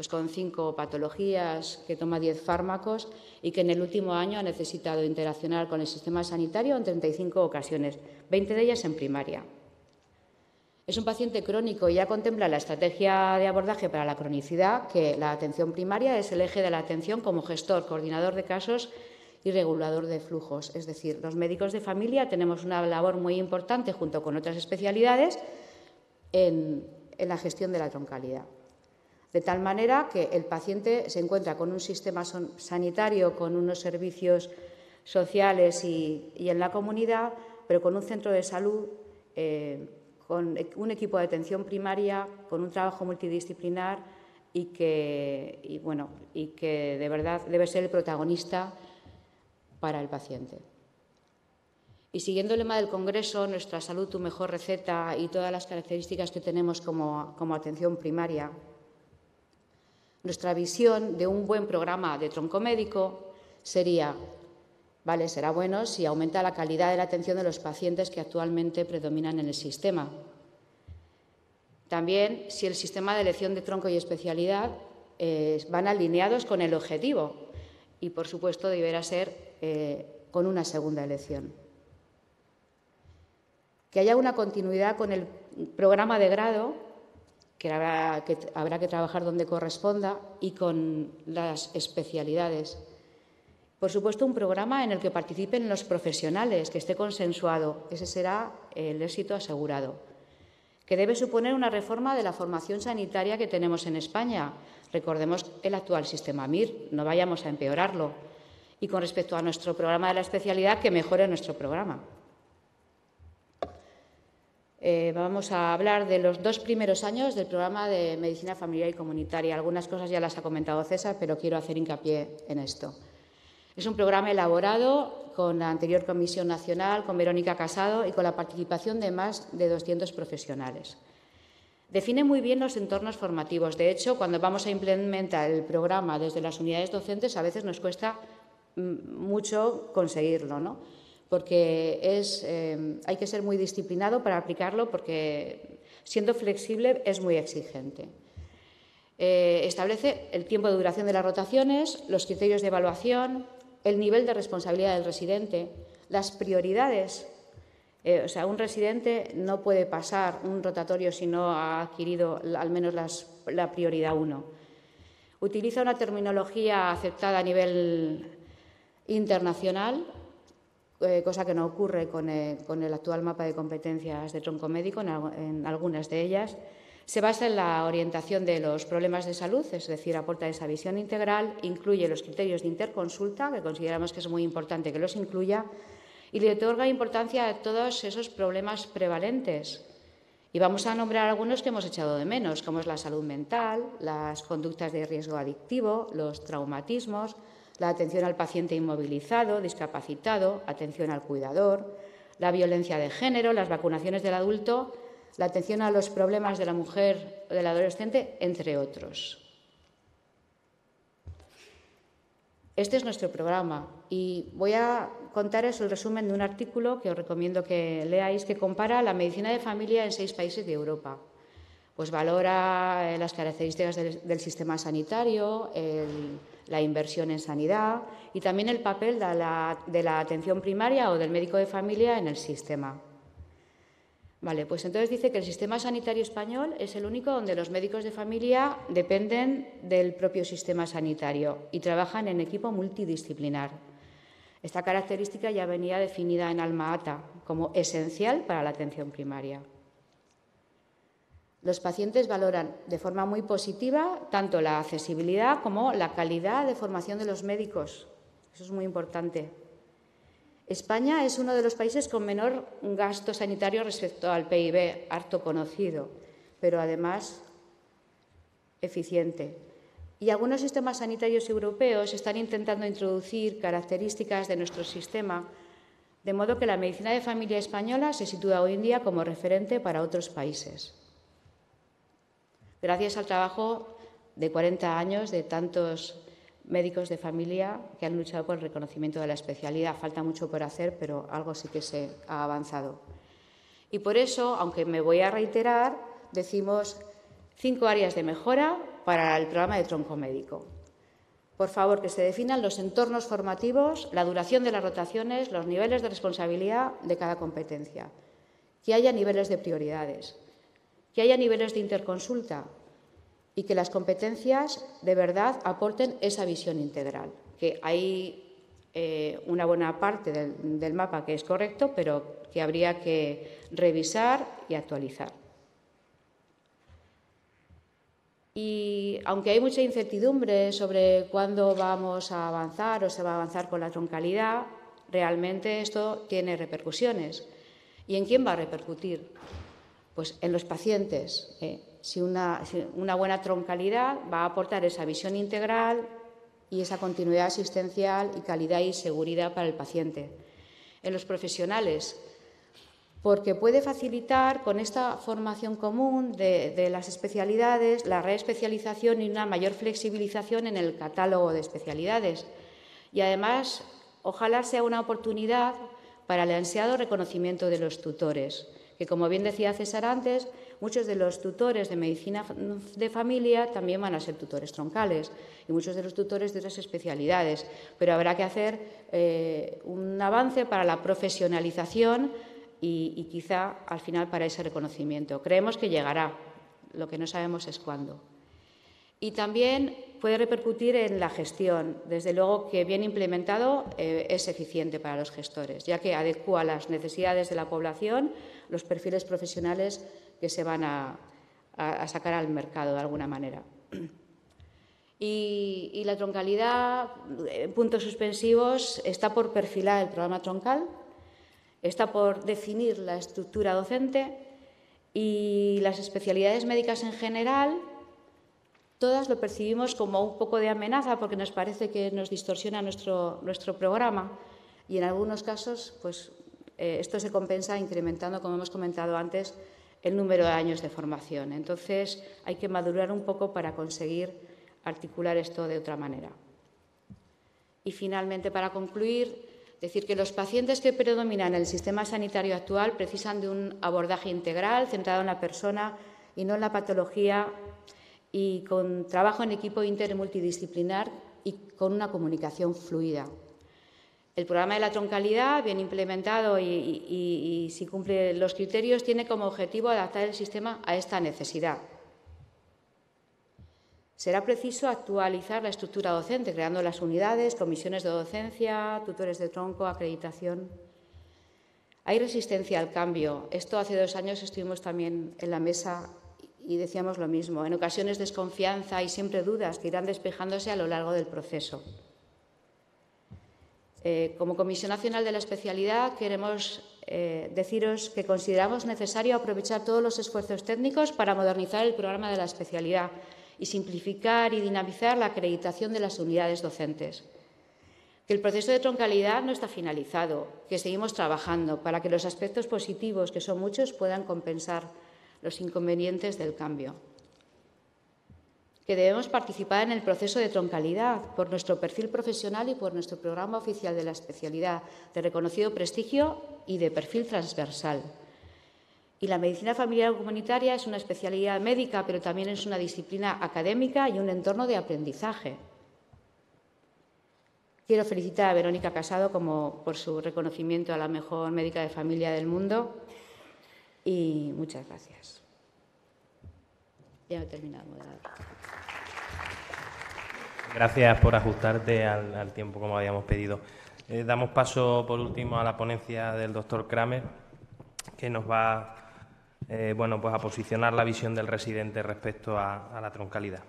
pues con cinco patologías, que toma diez fármacos y que en el último año ha necesitado interaccionar con el sistema sanitario en 35 ocasiones, 20 de ellas en primaria. Es un paciente crónico y ya contempla la estrategia de abordaje para la cronicidad, que la atención primaria es el eje de la atención como gestor, coordinador de casos y regulador de flujos. Es decir, los médicos de familia tenemos una labor muy importante junto con otras especialidades en la gestión de la troncalidad de tal manera que el paciente se encuentra con un sistema sanitario, con unos servicios sociales y, en la comunidad, pero con un centro de salud, eh, con un equipo de atención primaria, con un trabajo multidisciplinar y que, bueno, y que de verdad debe ser el protagonista para el paciente. Y siguiendo el lema del Congreso, Nuestra salud, tu mejor receta y todas las características que tenemos como atención primaria, nuestra visión de un buen programa de tronco médico sería, vale, será bueno si aumenta la calidad de la atención de los pacientes que actualmente predominan en el sistema. También si el sistema de elección de tronco y especialidad eh, van alineados con el objetivo y, por supuesto, deberá ser eh, con una segunda elección. Que haya una continuidad con el programa de grado que habrá, que trabajar donde corresponda y con las especialidades. Por supuesto, un programa en el que participen los profesionales, que esté consensuado. Ese será el éxito asegurado. Que debe suponer una reforma de la formación sanitaria que tenemos en España. Recordemos el actual sistema MIR, no vayamos a empeorarlo. Y con respecto a nuestro programa de la especialidad, que mejore nuestro programa. Eh, vamos a hablar de los dos primeros años del programa de Medicina Familiar y Comunitaria. Algunas cosas ya las ha comentado César, pero quiero hacer hincapié en esto. Es un programa elaborado con la anterior Comisión Nacional, con Verónica Casado y con la participación de más de 200 profesionales. Define muy bien los entornos formativos. De hecho, cuando vamos a implementar el programa desde las unidades docentes, a veces nos cuesta mm, mucho conseguirlo, ¿no? Porque eh, hay que ser muy disciplinado para aplicarlo porque siendo flexible es muy exigente. Eh, establece el tiempo de duración de las rotaciones, los criterios de evaluación, el nivel de responsabilidad del residente, las prioridades. Eh, o sea, un residente no puede pasar un rotatorio si no ha adquirido al menos la prioridad 1. Utiliza una terminología aceptada a nivel internacional eh, cosa que no ocurre con, el actual mapa de competencias de tronco médico en, algunas de ellas. Se basa en la orientación de los problemas de salud, es decir, aporta esa visión integral, incluye los criterios de interconsulta, que consideramos que es muy importante que los incluya, y le otorga importancia a todos esos problemas prevalentes. Y vamos a nombrar algunos que hemos echado de menos, como es la salud mental, las conductas de riesgo adictivo, los traumatismos, la atención al paciente inmovilizado, discapacitado, atención al cuidador, la violencia de género, las vacunaciones del adulto, la atención a los problemas de la mujer o del adolescente, entre otros. Este es nuestro programa y voy a contaros el resumen de un artículo que os recomiendo que leáis que compara la medicina de familia en seis países de Europa. Pues valora eh, las características del, sistema sanitario, el, la inversión en sanidad y también el papel de la, atención primaria o del médico de familia en el sistema. Vale, pues entonces dice que el sistema sanitario español es el único donde los médicos de familia dependen del propio sistema sanitario y trabajan en equipo multidisciplinar. Esta característica ya venía definida en Alma Ata como esencial para la atención primaria. Los pacientes valoran de forma muy positiva tanto la accesibilidad como la calidad de formación de los médicos. Eso es muy importante. España es uno de los países con menor gasto sanitario respecto al PIB, harto conocido, pero además eficiente. Y algunos sistemas sanitarios europeos están intentando introducir características de nuestro sistema, de modo que la medicina de familia española se sitúa hoy en día como referente para otros países gracias al trabajo de 40 años de tantos médicos de familia que han luchado por el reconocimiento de la especialidad. Falta mucho por hacer, pero algo sí que se ha avanzado. Y por eso, aunque me voy a reiterar, decimos cinco áreas de mejora para el programa de tronco médico. Por favor, que se definan los entornos formativos, la duración de las rotaciones, los niveles de responsabilidad de cada competencia, que haya niveles de prioridades, que haya niveles de interconsulta y que las competencias de verdad aporten esa visión integral, que hay eh, una buena parte del, mapa que es correcto, pero que habría que revisar y actualizar. Y aunque hay mucha incertidumbre sobre cuándo vamos a avanzar o se va a avanzar con la troncalidad, realmente esto tiene repercusiones. ¿Y en quién va a repercutir? Pues en los pacientes. Eh, si, una, buena troncalidad va a aportar esa visión integral y esa continuidad asistencial y calidad y seguridad para el paciente. En los profesionales, porque puede facilitar con esta formación común de, de, las especialidades la reespecialización y una mayor flexibilización en el catálogo de especialidades. Y además, ojalá sea una oportunidad para el ansiado reconocimiento de los tutores que como bien decía César antes, muchos de los tutores de medicina de familia también van a ser tutores troncales y muchos de los tutores de otras especialidades, pero habrá que hacer eh, un avance para la profesionalización y, y quizá al final para ese reconocimiento. Creemos que llegará, lo que no sabemos es cuándo. Y también puede repercutir en la gestión. Desde luego que bien implementado eh, es eficiente para los gestores, ya que adecua las necesidades de la población, los perfiles profesionales que se van a, sacar al mercado de alguna manera. Y, la troncalidad, en puntos suspensivos, está por perfilar el programa troncal, está por definir la estructura docente Y las especialidades médicas en general, todas lo percibimos como un poco de amenaza porque nos parece que nos distorsiona nuestro, nuestro programa y en algunos casos pues, eh, esto se compensa incrementando, como hemos comentado antes, el número de años de formación. Entonces hay que madurar un poco para conseguir articular esto de otra manera. Y finalmente, para concluir, decir que los pacientes que predominan en el sistema sanitario actual precisan de un abordaje integral centrado en la persona y no en la patología y con trabajo en equipo inter y con una comunicación fluida. El programa de la troncalidad, bien implementado y, si cumple los criterios, tiene como objetivo adaptar el sistema a esta necesidad. Será preciso actualizar la estructura docente, creando las unidades, comisiones de docencia, tutores de tronco, acreditación. Hay resistencia al cambio. Esto hace dos años estuvimos también en la mesa y decíamos lo mismo. En ocasiones desconfianza y siempre dudas que irán despejándose a lo largo del proceso. Eh, como Comisión Nacional de la Especialidad queremos eh, deciros que consideramos necesario aprovechar todos los esfuerzos técnicos para modernizar el programa de la especialidad y simplificar y dinamizar la acreditación de las unidades docentes. Que el proceso de troncalidad no está finalizado, que seguimos trabajando para que los aspectos positivos, que son muchos, puedan compensar los inconvenientes del cambio. Que debemos participar en el proceso de troncalidad por nuestro perfil profesional y por nuestro programa oficial de la especialidad de reconocido prestigio y de perfil transversal y la medicina familiar comunitaria es una especialidad médica, pero también es una disciplina académica y un entorno de aprendizaje. Quiero felicitar a Verónica Casado como por su reconocimiento a la mejor médica de familia del mundo y muchas gracias. Ya he terminado, moderador. Gracias por ajustarte al, tiempo como habíamos pedido. Eh, damos paso por último a la ponencia del doctor Kramer, que nos va eh, bueno, pues a posicionar la visión del residente respecto a, la troncalidad.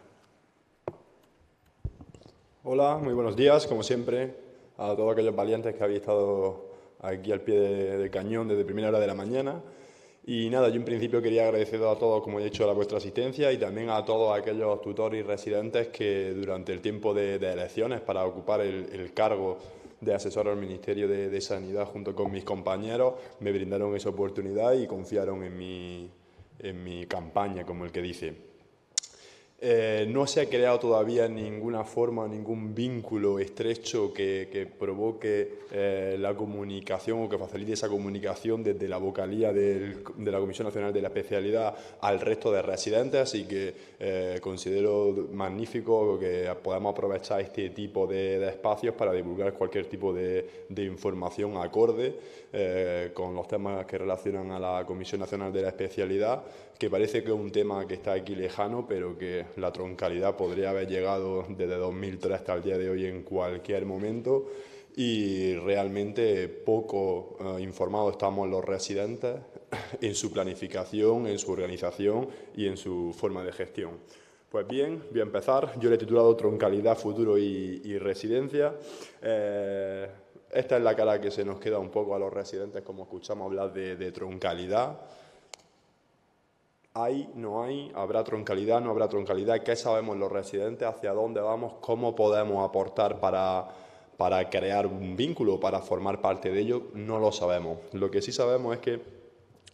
Hola, muy buenos días, como siempre, a todos aquellos valientes que habéis estado aquí al pie del cañón desde primera hora de la mañana. Y nada, yo en principio quería agradecer a todos, como he dicho, a vuestra asistencia y también a todos aquellos tutores y residentes que durante el tiempo de, elecciones para ocupar el cargo de asesor al Ministerio de, Sanidad junto con mis compañeros, me brindaron esa oportunidad y confiaron en mi, en mi campaña, como el que dice. Eh, no se ha creado todavía ninguna forma, ningún vínculo estrecho que, provoque eh, la comunicación o que facilite esa comunicación desde la vocalía de la Comisión Nacional de la Especialidad al resto de residentes, así que eh, considero magnífico que podamos aprovechar este tipo de, espacios para divulgar cualquier tipo de, de información acorde con los temas que relacionan a la Comisión Nacional de la Especialidad que parece que es un tema que está aquí lejano, pero que la troncalidad podría haber llegado desde 2003 hasta el día de hoy en cualquier momento y realmente poco eh, informados estamos los residentes [coughs] en su planificación, en su organización y en su forma de gestión. Pues bien, voy a empezar. Yo le he titulado Troncalidad, Futuro y, Residencia. Eh, esta es la cara que se nos queda un poco a los residentes, como escuchamos hablar de, troncalidad. ¿Hay, no hay? ¿Habrá troncalidad, no habrá troncalidad? ¿Qué sabemos los residentes? ¿Hacia dónde vamos? ¿Cómo podemos aportar para, para crear un vínculo, para formar parte de ello? No lo sabemos. Lo que sí sabemos es que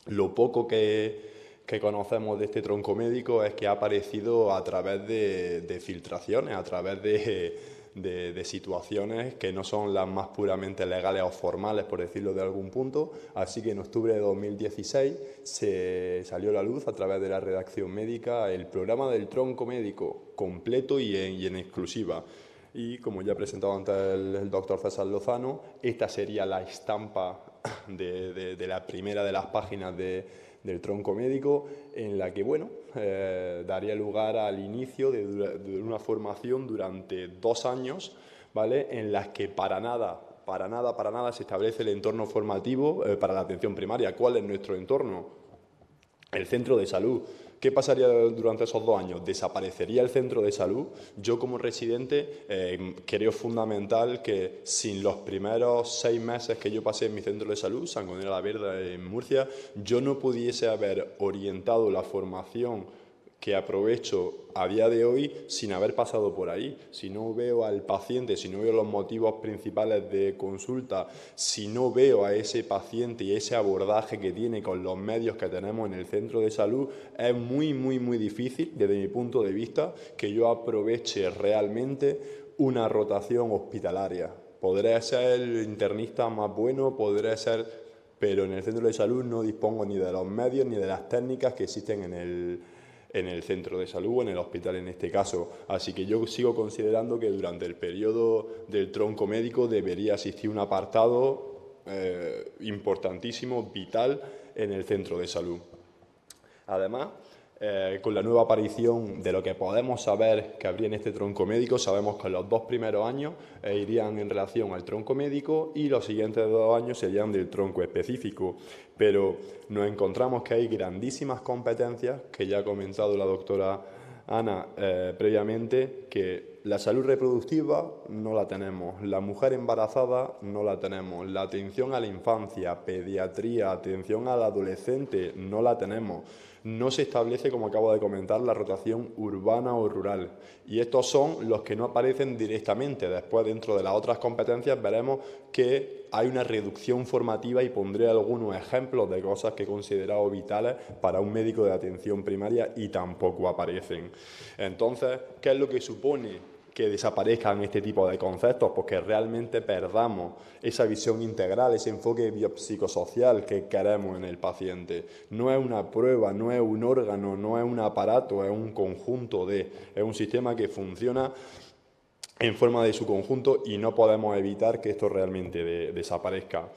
lo poco que, que conocemos de este tronco médico es que ha aparecido a través de filtraciones, a través de de, situaciones que no son las más puramente legales o formales, por decirlo de algún punto. Así que en octubre de 2016 se salió a la luz a través de la redacción médica el programa del tronco médico completo y en, exclusiva. Y como ya presentado antes el, doctor César Lozano, esta sería la estampa de la primera de las páginas de, del tronco médico, en la que, bueno, eh, daría lugar al inicio de, una formación durante dos años, ¿vale? En las que para nada, para nada, para nada se establece el entorno formativo eh, para la atención primaria. ¿Cuál es nuestro entorno? El centro de salud, ¿Qué pasaría durante esos dos años? ¿Desaparecería el centro de salud? Yo como residente eh, creo fundamental que sin los primeros seis meses que yo pasé en mi centro de salud, Sangonera la Verde en Murcia, yo no pudiese haber orientado la formación que aprovecho a día de hoy sin haber pasado por ahí. Si no veo al paciente, si no veo los motivos principales de consulta, si no veo a ese paciente y ese abordaje que tiene con los medios que tenemos en el centro de salud, es muy, muy, muy difícil, desde mi punto de vista, que yo aproveche realmente una rotación hospitalaria. Podré ser el internista más bueno, podré ser pero en el centro de salud no dispongo ni de los medios ni de las técnicas que existen en el, en el centro de salud o en el hospital en este caso. Así que yo sigo considerando que durante el periodo del tronco médico debería existir un apartado eh, importantísimo, vital, en el centro de salud. Además, eh, con la nueva aparición de lo que podemos saber que habría en este tronco médico, sabemos que los dos primeros años eh, irían en relación al tronco médico y los siguientes dos años serían del tronco específico. Pero nos encontramos que hay grandísimas competencias, que ya ha comentado la doctora Ana eh, previamente, que la salud reproductiva no la tenemos, la mujer embarazada no la tenemos, la atención a la infancia, pediatría, atención al adolescente no la tenemos no se establece, como acabo de comentar, la rotación urbana o rural. Y estos son los que no aparecen directamente. Después, dentro de las otras competencias, veremos que hay una reducción formativa y pondré algunos ejemplos de cosas que he considerado vitales para un médico de atención primaria y tampoco aparecen. Entonces, ¿qué es lo que supone que desaparezcan este tipo de conceptos, porque realmente perdamos esa visión integral, ese enfoque biopsicosocial que queremos en el paciente. No es una prueba, no es un órgano, no es un aparato, es un conjunto de, es un sistema que funciona en forma de su conjunto y no podemos evitar que esto realmente desaparezca.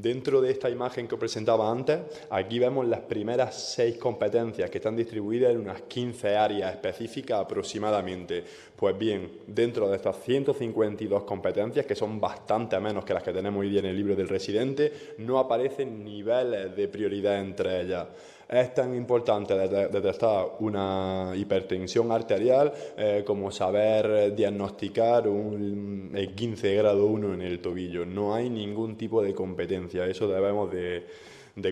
Dentro de esta imagen que os presentaba antes, aquí vemos las primeras seis competencias que están distribuidas en unas 15 áreas específicas aproximadamente. Pues bien, dentro de estas 152 competencias, que son bastante menos que las que tenemos hoy día en el libro del residente, no aparecen niveles de prioridad entre ellas. Es tan importante detectar una hipertensión arterial eh, como saber diagnosticar un 15 grado 1 en el tobillo. No hay ningún tipo de competencia, eso debemos de,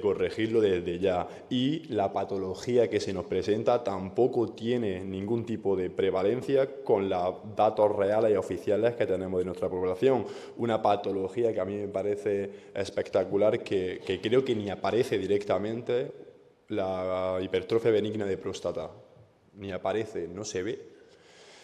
corregirlo desde ya. Y la patología que se nos presenta tampoco tiene ningún tipo de prevalencia con los datos reales y oficiales que tenemos de nuestra población. Una patología que a mí me parece espectacular, que creo que ni aparece directamente la hipertrofia benigna de próstata. Ni aparece, no se ve.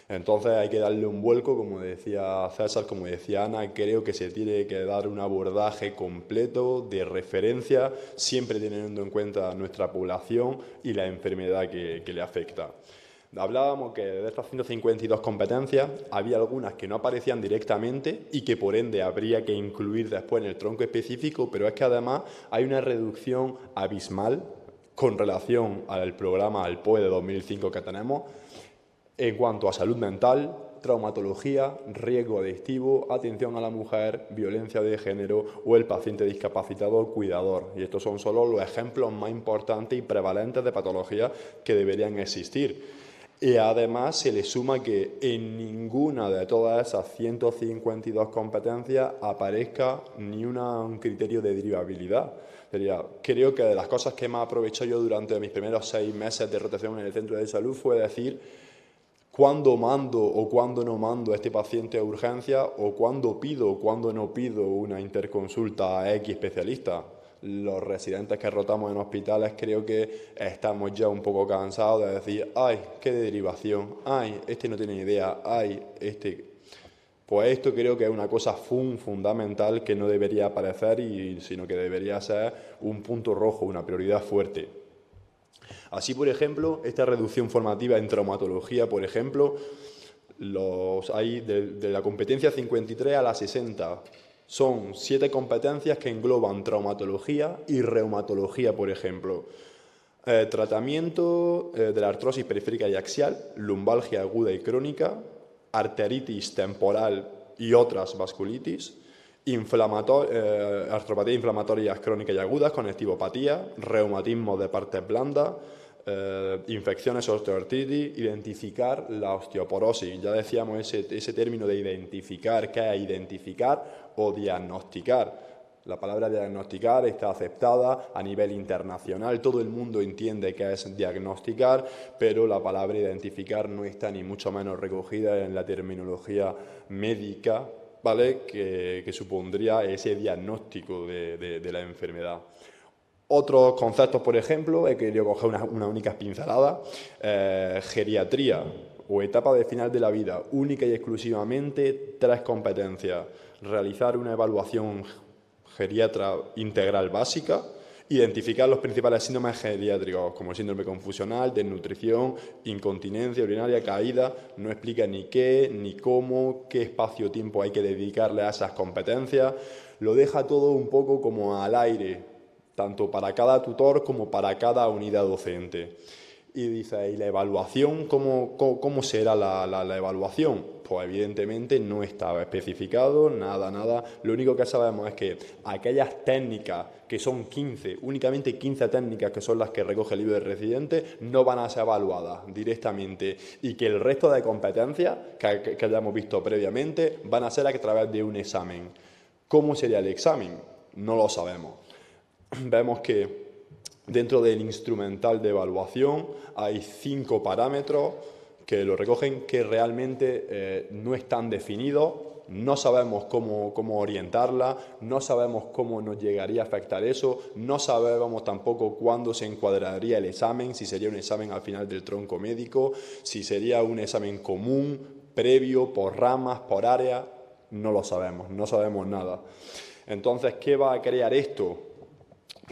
Entonces hay que darle un vuelco, como decía César, como decía Ana, creo que se tiene que dar un abordaje completo de referencia, siempre teniendo en cuenta nuestra población y la enfermedad que, que le afecta. Hablábamos que de estas 152 competencias había algunas que no aparecían directamente y que por ende habría que incluir después en el tronco específico, pero es que además hay una reducción abismal con relación al programa, al POE de 2005 que tenemos, en cuanto a salud mental, traumatología, riesgo adictivo, atención a la mujer, violencia de género o el paciente discapacitado o cuidador. Y estos son solo los ejemplos más importantes y prevalentes de patologías que deberían existir. Y además se le suma que en ninguna de todas esas 152 competencias aparezca ni un criterio de derivabilidad creo que de las cosas que más aprovecho yo durante mis primeros seis meses de rotación en el centro de salud fue decir cuándo mando o cuándo no mando a este paciente a urgencia o cuándo pido o cuándo no pido una interconsulta a X especialista. Los residentes que rotamos en hospitales creo que estamos ya un poco cansados de decir, ay, qué derivación, ay, este no tiene idea, ay, este pues esto creo que es una cosa fundamental que no debería aparecer, y, sino que debería ser un punto rojo, una prioridad fuerte. Así, por ejemplo, esta reducción formativa en traumatología, por ejemplo, los hay de, la competencia 53 a la 60. Son siete competencias que engloban traumatología y reumatología, por ejemplo. Eh, tratamiento eh, de la artrosis periférica y axial, lumbalgia aguda y crónica, arteritis temporal y otras vasculitis, eh, artropatía inflamatoria crónica y agudas, conectivopatía, reumatismo de partes blandas, eh, infecciones osteoartritis, identificar la osteoporosis. Ya decíamos ese, ese término de identificar, ¿qué es identificar o diagnosticar? La palabra diagnosticar está aceptada a nivel internacional, todo el mundo entiende que es diagnosticar, pero la palabra identificar no está ni mucho menos recogida en la terminología médica, ¿vale? que, supondría ese diagnóstico de, la enfermedad. Otros conceptos, por ejemplo, he querido coger una, única pincelada, eh, geriatría o etapa de final de la vida, única y exclusivamente tres competencias. Realizar una evaluación geriatra integral básica, identificar los principales síndromes geriátricos, como síndrome confusional, desnutrición, incontinencia urinaria, caída, no explica ni qué, ni cómo, qué espacio-tiempo hay que dedicarle a esas competencias, lo deja todo un poco como al aire, tanto para cada tutor como para cada unidad docente. Y dice, ¿y la evaluación? ¿Cómo, cómo, será la, la, evaluación? Pues evidentemente no estaba especificado, nada, nada. Lo único que sabemos es que aquellas técnicas, que son 15, únicamente 15 técnicas que son las que recoge el libro de residente, no van a ser evaluadas directamente y que el resto de competencias que, que hayamos visto previamente van a ser a través de un examen. ¿Cómo sería el examen? No lo sabemos. Vemos que Dentro del instrumental de evaluación hay cinco parámetros que lo recogen que realmente eh, no están definidos, no sabemos cómo, cómo, orientarla, no sabemos cómo nos llegaría a afectar eso, no sabemos tampoco cuándo se encuadraría el examen, si sería un examen al final del tronco médico, si sería un examen común, previo, por ramas, por área, no lo sabemos, no sabemos nada. Entonces, ¿qué va a crear esto?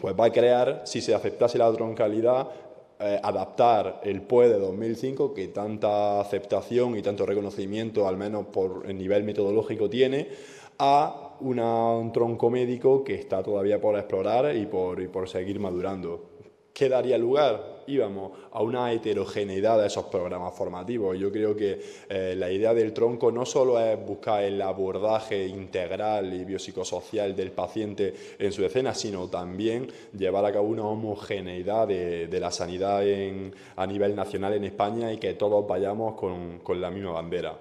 pues va a crear, si se aceptase la troncalidad, eh, adaptar el PUE de 2005, que tanta aceptación y tanto reconocimiento, al menos por el nivel metodológico, tiene, a un tronco médico que está todavía por explorar y por, y por seguir madurando. ¿Qué daría lugar? Íbamos a una heterogeneidad de esos programas formativos. Yo creo que eh, la idea del tronco no solo es buscar el abordaje integral y biopsicosocial del paciente en su escena, sino también llevar a cabo una homogeneidad de, la sanidad a nivel nacional en España y que todos vayamos con, con la misma bandera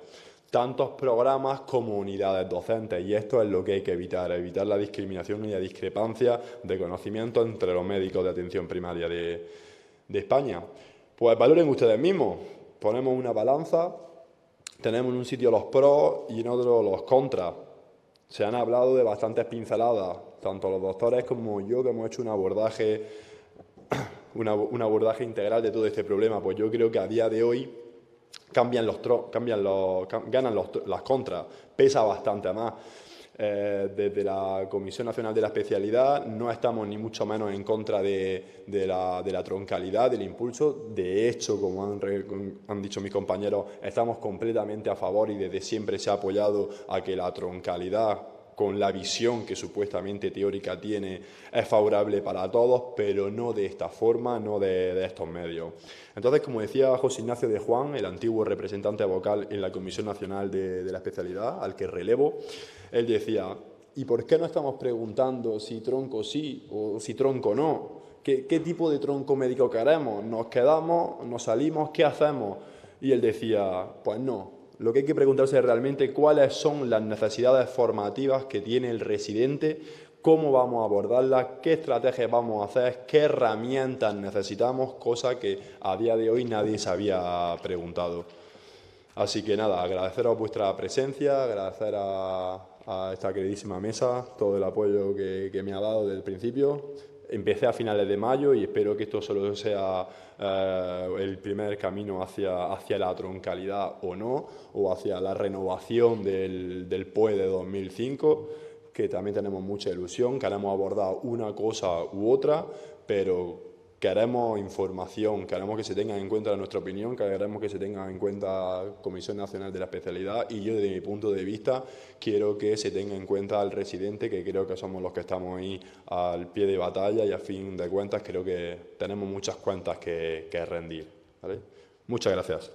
tantos programas como unidades docentes y esto es lo que hay que evitar, evitar la discriminación y la discrepancia de conocimiento entre los médicos de atención primaria de, España. Pues valoren ustedes mismos, ponemos una balanza, tenemos en un sitio los pros y en otro los contras. Se han hablado de bastantes pinceladas, tanto los doctores como yo que hemos hecho un abordaje, [coughs] un abordaje integral de todo este problema. Pues yo creo que a día de hoy cambian los, cambian los, ganan las contras, pesa bastante más. Eh, desde la Comisión Nacional de la Especialidad no estamos ni mucho menos en contra de, la, de la, troncalidad, del impulso. De hecho, como han, han, dicho mis compañeros, estamos completamente a favor y desde siempre se ha apoyado a que la troncalidad con la visión que supuestamente teórica tiene, es favorable para todos, pero no de esta forma, no de, estos medios. Entonces, como decía José Ignacio de Juan, el antiguo representante vocal en la Comisión Nacional de, la Especialidad, al que relevo, él decía, ¿y por qué no estamos preguntando si tronco sí o si tronco no? ¿Qué, ¿Qué, tipo de tronco médico queremos? ¿Nos quedamos? ¿Nos salimos? ¿Qué hacemos? Y él decía, pues no, lo que hay que preguntarse es realmente cuáles son las necesidades formativas que tiene el residente, cómo vamos a abordarlas, qué estrategias vamos a hacer, qué herramientas necesitamos, cosa que a día de hoy nadie se había preguntado. Así que nada, agradeceros vuestra presencia, agradecer a, esta queridísima mesa todo el apoyo que, que me ha dado desde el principio. Empecé a finales de mayo y espero que esto solo sea eh, el primer camino hacia, hacia la troncalidad o no, o hacia la renovación del, del POE de 2005, que también tenemos mucha ilusión, queremos abordar una cosa u otra, pero queremos información, queremos que se tenga en cuenta nuestra opinión, queremos que se tenga en cuenta Comisión Nacional de la Especialidad y yo desde mi punto de vista quiero que se tenga en cuenta al residente, que creo que somos los que estamos ahí al pie de batalla y a fin de cuentas creo que tenemos muchas cuentas que, rendir. Muchas gracias.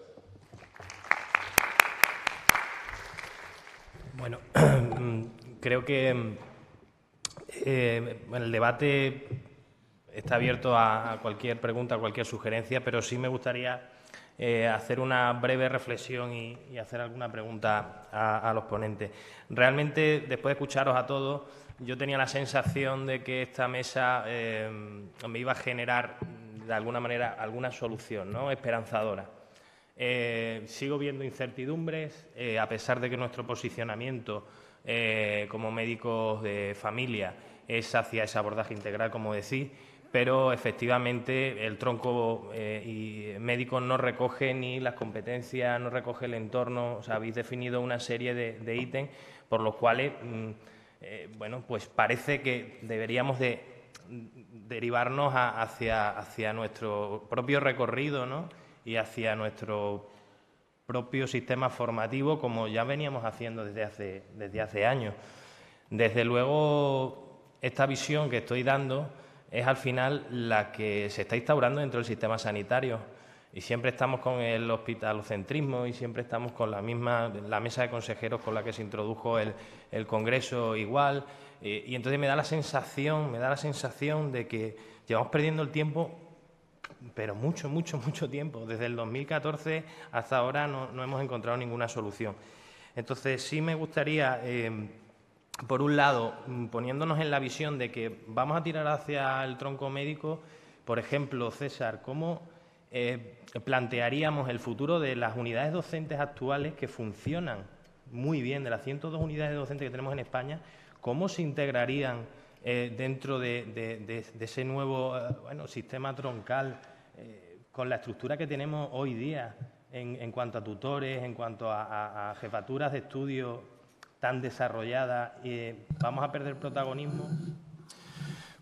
Bueno, [clears throat] creo que eh, el debate está abierto a, cualquier pregunta, a cualquier sugerencia, pero sí me gustaría eh, hacer una breve reflexión y, hacer alguna pregunta a, los ponentes. Realmente, después de escucharos a todos, yo tenía la sensación de que esta mesa eh, me iba a generar, de alguna manera, alguna solución ¿no? esperanzadora. Eh, sigo viendo incertidumbres, a pesar de que nuestro posicionamiento como médicos de familia es hacia ese abordaje integral, como decís, pero efectivamente el tronco eh, médico no recoge ni las competencias, no recoge el entorno, o sea, habéis definido una serie de, ítems por los cuales, mm, eh, bueno, pues parece que deberíamos de derivarnos hacia, hacia nuestro propio recorrido ¿no? y hacia nuestro propio sistema formativo como ya veníamos haciendo desde hace, desde hace años. Desde luego, esta visión que estoy dando es al final la que se está instaurando dentro del sistema sanitario. Y siempre estamos con el hospitalocentrismo y siempre estamos con la misma, la mesa de consejeros con la que se introdujo el, Congreso igual. Eh, y entonces me da la sensación, me da la sensación de que llevamos perdiendo el tiempo, pero mucho, mucho, [laughs] mucho tiempo. Desde el 2014 hasta ahora no, hemos encontrado ninguna solución. Entonces sí me gustaría eh, por un lado, mm, poniéndonos en la visión de que vamos a tirar hacia el tronco médico, por ejemplo, César, ¿cómo eh, plantearíamos el futuro de las unidades docentes actuales que funcionan muy bien, de las 102 unidades docentes que tenemos en España, cómo se integrarían eh, dentro de, ese nuevo eh, sistema troncal con la estructura que tenemos hoy día en, cuanto a tutores, en cuanto a jefaturas de estudio tan desarrollada, ¿vamos a perder protagonismo?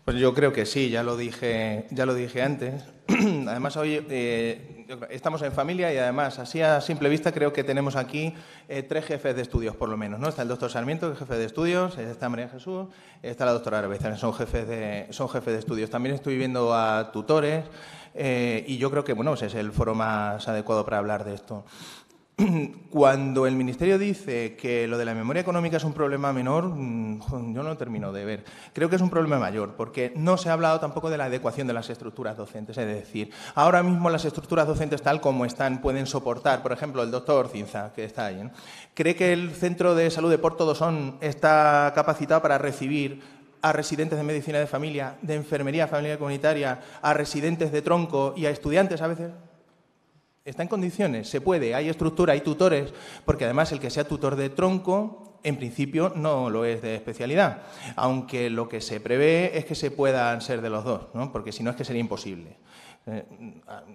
Pues yo creo que sí, ya lo dije, ya lo dije antes. [clears throat] además, hoy eh, estamos en familia y además, así a simple vista, creo que tenemos aquí eh, tres jefes de estudios, por lo menos. ¿no? Está el doctor Sarmiento, que es jefe de estudios, está María Jesús, está la doctora Arbeza, son jefes de, son jefes de estudios. También estoy viendo a tutores eh, y yo creo que bueno, ese es el foro más adecuado para hablar de esto. [clears throat] Cuando el Ministerio dice que lo de la memoria económica es un problema menor, mm, yo no termino de ver. Creo que es un problema mayor, porque no se ha hablado tampoco de la adecuación de las estructuras docentes. Es decir, ahora mismo las estructuras docentes tal como están pueden soportar, por ejemplo, el doctor Cinza, que está ahí, cree que el Centro de Salud de Porto Dosón está capacitado para recibir a residentes de medicina de familia, de enfermería familiar comunitaria, a residentes de tronco y a estudiantes a veces está en condiciones, se puede, hay estructura, hay tutores, porque además el que sea tutor de tronco, en principio no lo es de especialidad, aunque lo que se prevé es que se puedan ser de los dos, ¿no? porque si no es que sería imposible. Eh,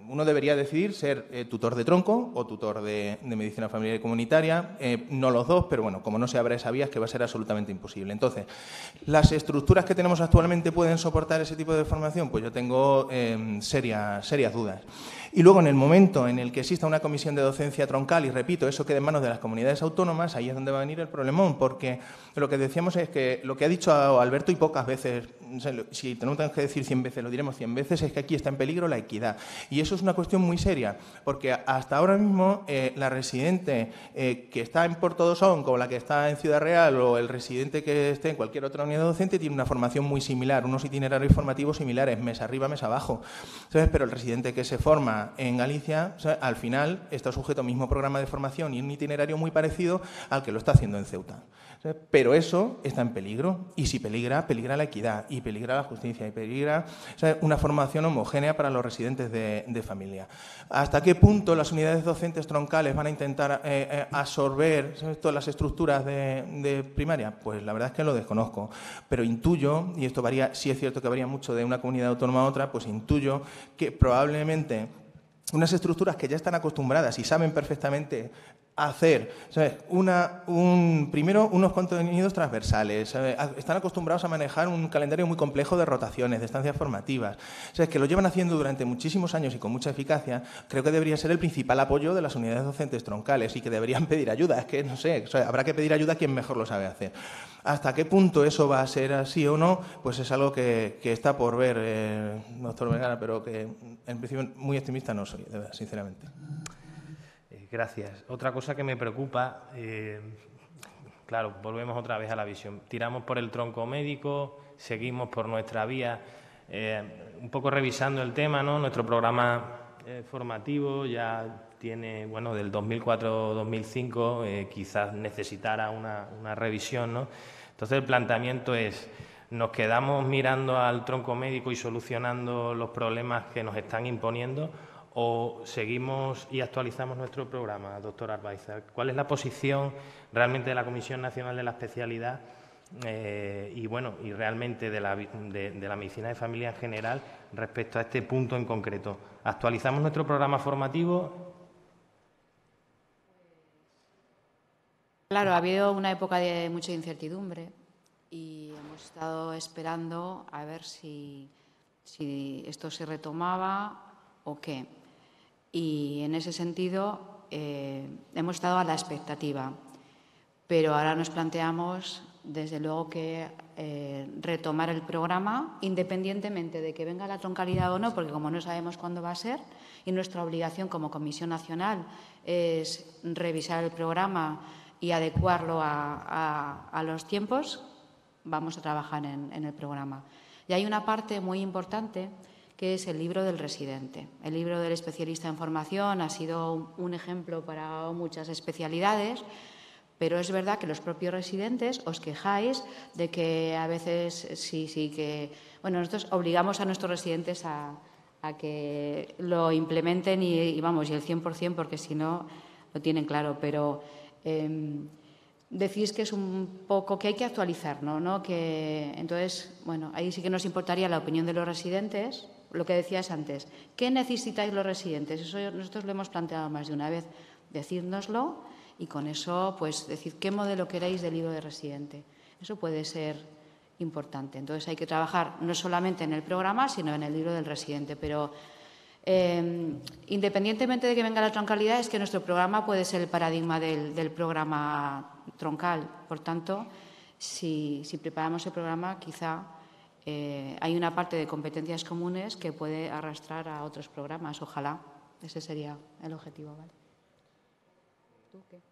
uno debería decidir ser eh, tutor de tronco o tutor de, medicina familiar y comunitaria, eh, no los dos, pero bueno, como no se abre esa vía es que va a ser absolutamente imposible. Entonces, ¿las estructuras que tenemos actualmente pueden soportar ese tipo de formación? Pues yo tengo serias, serias dudas. Y luego, en el momento en el que exista una comisión de docencia troncal, y repito, eso quede en manos de las comunidades autónomas, ahí es donde va a venir el problemón, porque lo que decíamos es que lo que ha dicho Alberto y pocas veces, si tenemos que decir 100 veces, lo diremos 100 veces, es que aquí está en peligro la equidad. Y eso es una cuestión muy seria, porque hasta ahora mismo eh, la residente eh, que está en Puerto Dosón, como la que está en Ciudad Real, o el residente que esté en cualquier otra unidad docente, tiene una formación muy similar, unos itinerarios formativos similares, mes arriba, mes abajo. Pero el residente que se forma en Galicia, al final está sujeto al mismo programa de formación y un itinerario muy parecido al que lo está haciendo en Ceuta. Pero eso está en peligro y si peligra, peligra la equidad y peligra la justicia y peligra una formación homogénea para los residentes de, familia. ¿Hasta qué punto las unidades docentes troncales van a intentar eh, eh, absorber todas las estructuras de, de, primaria? Pues la verdad es que lo desconozco, pero intuyo, y esto varía, sí es cierto que varía mucho de una comunidad autónoma a otra, pues intuyo que probablemente unas estructuras que ya están acostumbradas y saben perfectamente hacer, Una, un, primero unos contenidos transversales, están acostumbrados a manejar un calendario muy complejo de rotaciones, de estancias formativas, o que lo llevan haciendo durante muchísimos años y con mucha eficacia, creo que debería ser el principal apoyo de las unidades docentes troncales y que deberían [laughs] pedir ayuda, es que no sé, habrá que pedir ayuda a quien mejor lo sabe hacer. Hasta qué punto eso va a ser así o no, pues es algo que, está por ver, eh, doctor Vergara, pero que en principio muy optimista no soy, sinceramente. Gracias. Otra cosa que me preocupa, eh, claro, volvemos otra vez a la visión. Tiramos por el tronco médico, seguimos por nuestra vía. un poco revisando el tema, ¿no? Nuestro programa formativo ya tiene, bueno, del 2004-2005, quizás necesitara una revisión, ¿no? Entonces el planteamiento es, ¿nos quedamos mirando al tronco médico y solucionando los problemas que nos están imponiendo o seguimos y actualizamos nuestro programa, doctor Arbaiza? ¿Cuál es la posición realmente de la Comisión Nacional de la Especialidad eh, y, bueno, y realmente de la, de la medicina de familia en general respecto a este punto en concreto? ¿Actualizamos nuestro programa formativo Claro, ha habido una época de mucha incertidumbre y hemos estado esperando a ver si, esto se retomaba o qué. Y en ese sentido eh, hemos estado a la expectativa, pero ahora nos planteamos, desde luego, que eh, retomar el programa, independientemente de que venga la troncalidad o no, porque como no sabemos cuándo va a ser, y nuestra obligación como Comisión Nacional es revisar el programa y adecuarlo a, los tiempos, vamos a trabajar en, el programa. Y hay una parte muy importante que es el libro del residente. El libro del especialista en formación ha sido un ejemplo para muchas especialidades, pero es verdad que los propios residentes os quejáis de que a veces sí, sí, que. Bueno, nosotros obligamos a nuestros residentes a, que lo implementen y, vamos, y el 100%, porque si no lo tienen claro, pero eh, decís que es un poco que hay que actualizar, ¿no? Que, entonces, bueno, ahí sí que nos importaría la opinión de los residentes, lo que decías antes. ¿Qué necesitáis los residentes? Eso nosotros lo hemos planteado más de una vez. Decírnoslo y con eso, pues, decir qué modelo queréis del libro de residente. Eso puede ser importante. Entonces hay que trabajar no solamente en el programa, sino en el libro del residente. Pero Em, independientemente de que venga la troncalidad, es que nuestro programa puede ser el paradigma del, programa troncal. Por tanto, si, preparamos el programa, quizá eh, hay una parte de competencias comunes que puede arrastrar a otros programas. Ojalá. Ese sería el objetivo. ¿vale? ¿Tú qué?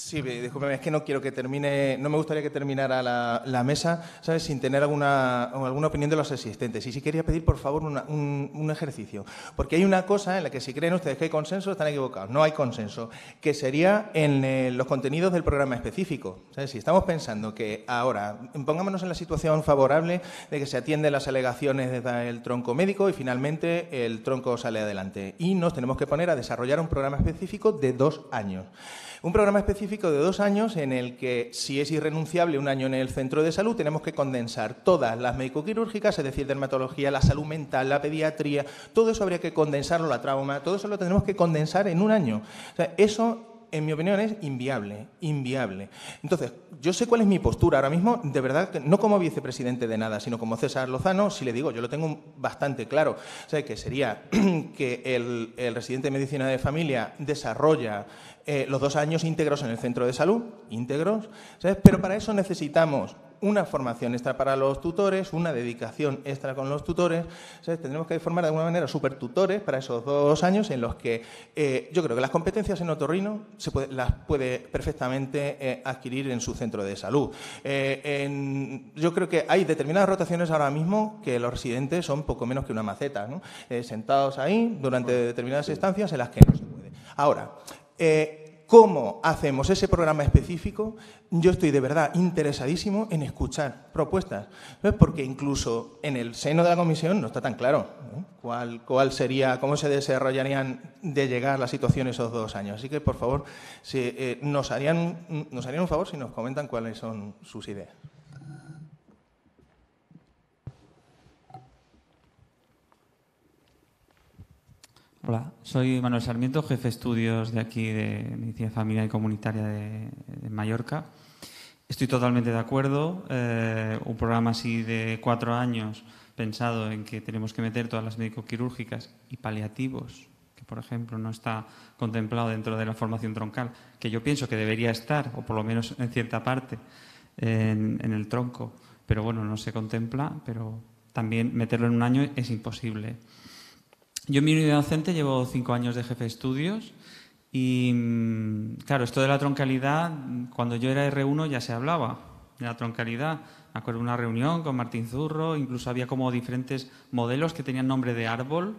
Sí, discúlpeme, es que no quiero que termine, no me gustaría que terminara la, mesa, ¿sabes?, sin tener alguna, alguna opinión de los asistentes. Y si quería pedir, por favor, un, ejercicio. Porque hay una cosa en la que si creen ustedes que hay consenso, están equivocados. No hay consenso. Que sería en eh, los contenidos del programa específico. ¿Sabes? Si estamos pensando que ahora, pongámonos en la situación favorable de que se atienden las alegaciones del tronco médico y finalmente el tronco sale adelante. Y nos tenemos que poner a desarrollar un programa específico de dos años. Un programa específico de dos años en el que, si es irrenunciable un año en el centro de salud, tenemos que condensar todas las médico-quirúrgicas, es decir, dermatología, la salud mental, la pediatría, todo eso habría que condensarlo, la trauma, todo eso lo tenemos que condensar en un año. eso en mi opinión, es inviable, inviable. Entonces, yo sé cuál es mi postura ahora mismo, de verdad, no como vicepresidente de nada, sino como César Lozano, si le digo, yo lo tengo bastante claro, que sería [clears throat] que el, el residente de medicina de familia desarrolla eh, los dos años íntegros en el centro de salud, íntegros, pero para eso necesitamos una formación extra para los tutores, una dedicación extra con los tutores. Tendremos que formar de alguna manera supertutores para esos dos años en los que eh, yo creo que las competencias en otorrino se las puede perfectamente eh, adquirir en su centro de salud. yo creo que hay determinadas rotaciones ahora mismo que los residentes son poco menos que una maceta, sentados ahí durante determinadas estancias en las que no se puede. Ahora, eh, ¿Cómo hacemos ese programa específico? Yo estoy de verdad interesadísimo en escuchar propuestas, porque incluso en el seno de la comisión no está tan claro cuál, cuál, sería, cómo se desarrollarían de llegar la situación esos dos años. Así que, por favor, eh, nos, harían, nos harían un favor si nos comentan cuáles son sus ideas. Hola, soy Manuel Sarmiento, jefe de estudios de aquí de Medicina Familiar y Comunitaria de, Mallorca. Estoy totalmente de acuerdo. Eh, un programa así de cuatro años pensado en que tenemos que meter todas las médico-quirúrgicas y paliativos, que por ejemplo no está contemplado dentro de la formación troncal, que yo pienso que debería estar, o por lo menos en cierta parte, en, en el tronco, pero bueno, no se contempla, pero también meterlo en un año es imposible. Yo en mi unidad docente llevo cinco años de jefe de estudios y, mm, claro, esto de la troncalidad, cuando yo era R1 ya se hablaba. de la troncalidad. Me acuerdo de una reunión con Martín Zurro, incluso había como diferentes modelos que tenían nombre de árbol,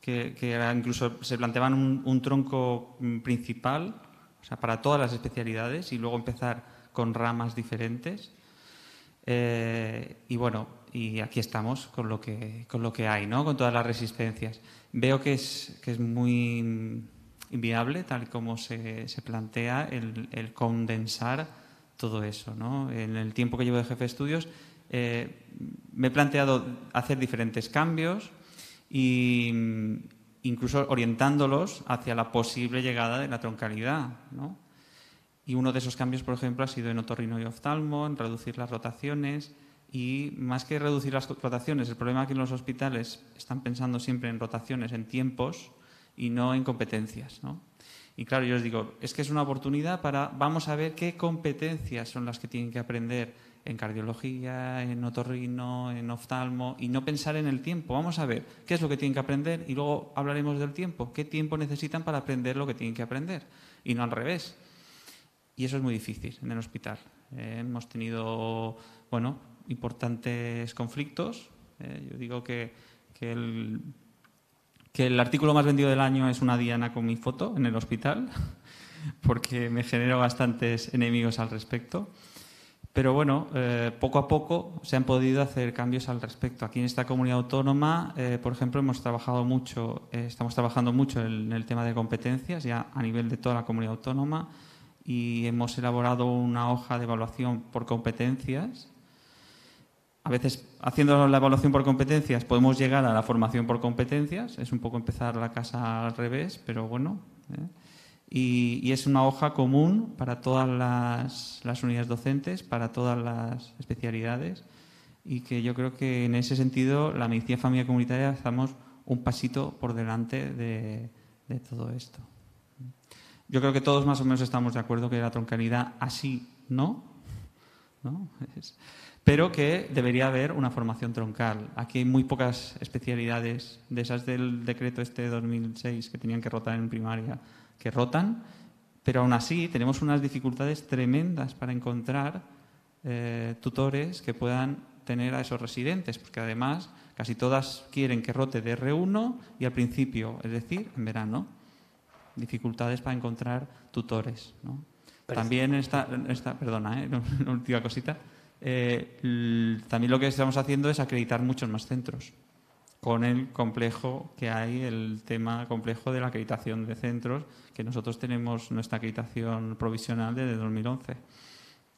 que, incluso se planteaban un, tronco mm, principal, o sea, para todas las especialidades, y luego empezar con ramas diferentes. Eh, y bueno, y aquí estamos con lo que, con lo que hay, ¿no? con todas las resistencias. Veo que es, que es muy inviable, tal como se, se plantea, el, condensar todo eso. ¿no? En el tiempo que llevo de jefe de estudios eh, me he planteado hacer diferentes cambios e incluso orientándolos hacia la posible llegada de la troncalidad. ¿no? Y uno de esos cambios, por ejemplo, ha sido en otorrino y oftalmo, en reducir las rotaciones, y más que reducir las rotaciones, el problema que en los hospitales están pensando siempre en rotaciones, en tiempos y no en competencias. ¿no? Y claro, yo les digo, es que es una oportunidad para, vamos a ver qué competencias son las que tienen que aprender en cardiología, en otorrino, en oftalmo, y no pensar en el tiempo. Vamos a ver qué es lo que tienen que aprender y luego hablaremos del tiempo. ¿Qué tiempo necesitan para aprender lo que tienen que aprender? Y no al revés. Y eso es muy difícil en el hospital. Eh, hemos tenido, bueno, importantes conflictos. Eh, yo digo que, que, el, artículo más vendido del año es una diana con mi foto en el hospital, [laughs] porque me genero bastantes enemigos al respecto. Pero bueno, eh, poco a poco se han podido hacer cambios al respecto. Aquí en esta comunidad autónoma, eh, por ejemplo, hemos trabajado mucho, estamos trabajando mucho en el tema de competencias ya a nivel de toda la comunidad autónoma y hemos elaborado una hoja de evaluación por competencias a veces haciendo la evaluación por competencias podemos llegar a la formación por competencias, es un poco empezar la casa al revés, pero bueno. ¿eh? Y, es una hoja común para todas las, unidades docentes, para todas las especialidades, y que yo creo que en ese sentido la medicina familia comunitaria estamos un pasito por delante de, de todo esto. Yo creo que todos más o menos estamos de acuerdo que la troncalidad así no, ¿no? [laughs] Es, pero que debería haber una formación troncal. Aquí hay muy pocas especialidades de esas del decreto este de 2006 que tenían que rotar en primaria, que rotan, pero aún así tenemos unas dificultades tremendas para encontrar eh, tutores que puedan tener a esos residentes, porque además casi todas quieren que rote de R1 y al principio, es decir, en verano. Dificultades para encontrar tutores. También esta, esta perdona, ¿eh? [laughs] una última cosita eh, también lo que estamos haciendo es acreditar muchos más centros, con el complejo que hay, el tema complejo de la acreditación de centros, que nosotros tenemos nuestra acreditación provisional desde 2011.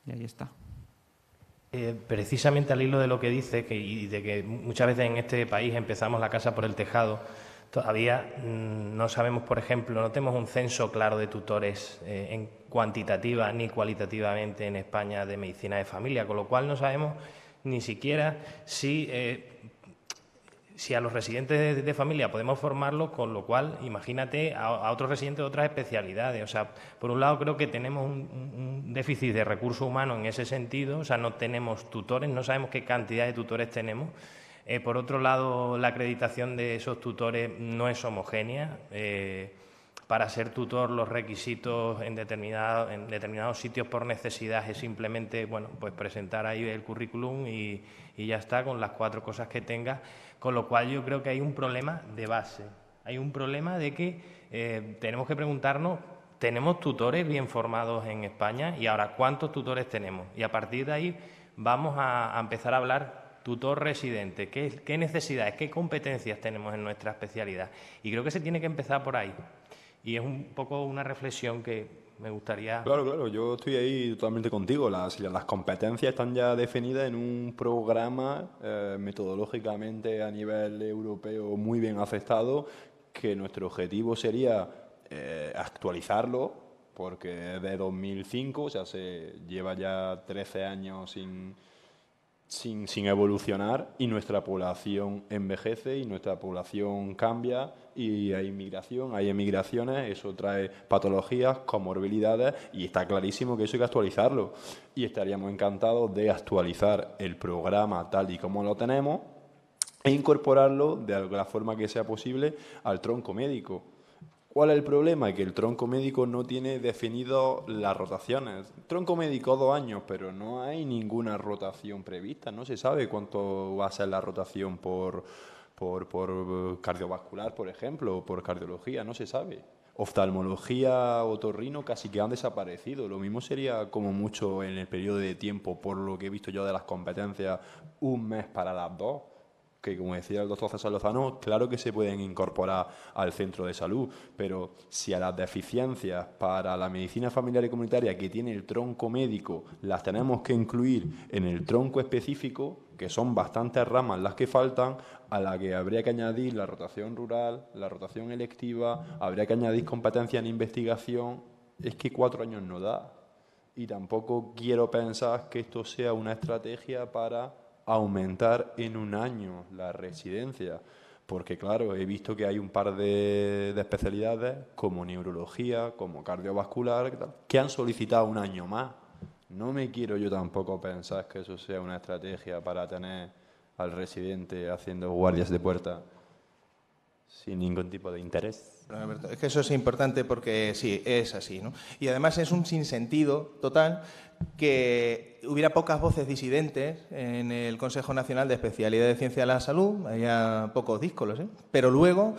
Y ahí está. Eh, precisamente al hilo de lo que dice, que, y de que muchas veces en este país empezamos la casa por el tejado, todavía mm, no sabemos, por ejemplo, no tenemos un censo claro de tutores eh, en cuantitativa ni cualitativamente en España de medicina de familia, con lo cual no sabemos ni siquiera si, eh, si a los residentes de, familia podemos formarlos, con lo cual imagínate a, otros residentes de otras especialidades. O sea, por un lado creo que tenemos un, déficit de recursos humanos en ese sentido, o sea, no tenemos tutores, no sabemos qué cantidad de tutores tenemos. Eh, por otro lado, la acreditación de esos tutores no es homogénea. Eh, para ser tutor los requisitos en, en determinados sitios por necesidad es simplemente bueno, pues presentar ahí el currículum y, ya está con las cuatro cosas que tenga, con lo cual yo creo que hay un problema de base. Hay un problema de que eh, tenemos que preguntarnos, ¿tenemos tutores bien formados en España? Y ahora, ¿cuántos tutores tenemos? Y a partir de ahí vamos a, empezar a hablar tutor residente, ¿Qué, necesidades, qué competencias tenemos en nuestra especialidad. Y creo que se tiene que empezar por ahí. Y es un poco una reflexión que me gustaría... Claro, claro, yo estoy ahí totalmente contigo. Las, las competencias están ya definidas en un programa eh, metodológicamente a nivel europeo muy bien aceptado, que nuestro objetivo sería eh, actualizarlo, porque de 2005, o sea, se lleva ya 13 años sin sin, sin, evolucionar y nuestra población envejece y nuestra población cambia y hay inmigración, hay emigraciones, eso trae patologías, comorbilidades y está clarísimo que eso hay que actualizarlo. Y estaríamos encantados de actualizar el programa tal y como lo tenemos e incorporarlo de la forma que sea posible al tronco médico ¿Cuál es el problema? Que el tronco médico no tiene definido las rotaciones. Tronco médico dos años, pero no hay ninguna rotación prevista. No se sabe cuánto va a ser la rotación por, por, por cardiovascular, por ejemplo, o por cardiología. No se sabe. Oftalmología, otorrino casi que han desaparecido. Lo mismo sería como mucho en el periodo de tiempo, por lo que he visto yo de las competencias, un mes para las dos que como decía el doctor César Lozano, claro que se pueden incorporar al centro de salud, pero si a las deficiencias para la medicina familiar y comunitaria que tiene el tronco médico las tenemos que incluir en el tronco específico, que son bastantes ramas las que faltan, a la que habría que añadir la rotación rural, la rotación electiva, habría que añadir competencia en investigación, es que cuatro años no da. Y tampoco quiero pensar que esto sea una estrategia para aumentar en un año la residencia. Porque claro, he visto que hay un par de, especialidades como neurología, como cardiovascular, que han solicitado un año más. No me quiero yo tampoco pensar que eso sea una estrategia para tener al residente haciendo guardias de puerta sin ningún tipo de interés. es que eso es importante porque sí, es así. ¿no? Y además es un sinsentido total que hubiera pocas voces disidentes en el Consejo Nacional de Especialidad de Ciencia de la Salud, había pocos díscolos, ¿eh? pero luego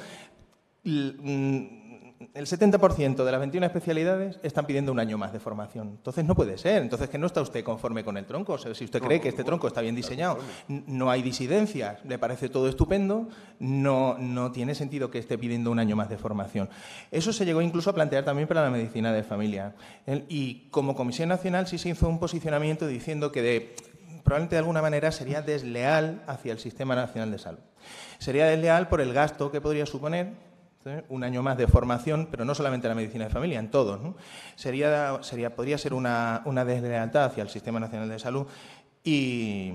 mm, el 70% de las 21 especialidades están pidiendo un año más de formación. Entonces no puede ser. Entonces que no está usted conforme con el tronco. si usted cree que este tronco está bien diseñado, no hay disidencias, le parece todo estupendo, no, no tiene sentido que esté pidiendo un año más de formación. Eso se llegó incluso a plantear también para la medicina de familia. Y como Comisión Nacional sí se hizo un posicionamiento diciendo que de, probablemente de alguna manera sería desleal hacia el Sistema Nacional de Salud. Sería desleal por el gasto que podría suponer un año más de formación, pero no solamente en la medicina de familia, en todos. Sería, sería, podría ser una, una deslealtad hacia el Sistema Nacional de Salud y,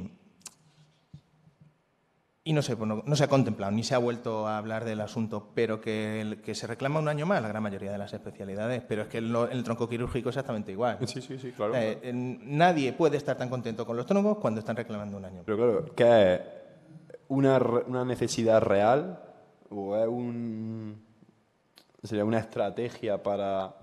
y no, se, no, se ha contemplado, ni se ha vuelto a hablar del asunto, pero que, que, se reclama un año más la gran mayoría de las especialidades, pero es que el, el tronco quirúrgico es exactamente igual. Sí, sí, sí, claro. Eh, nadie puede estar tan contento con los troncos cuando están reclamando un año. Pero claro, que es una, una necesidad real o es un, sería una estrategia para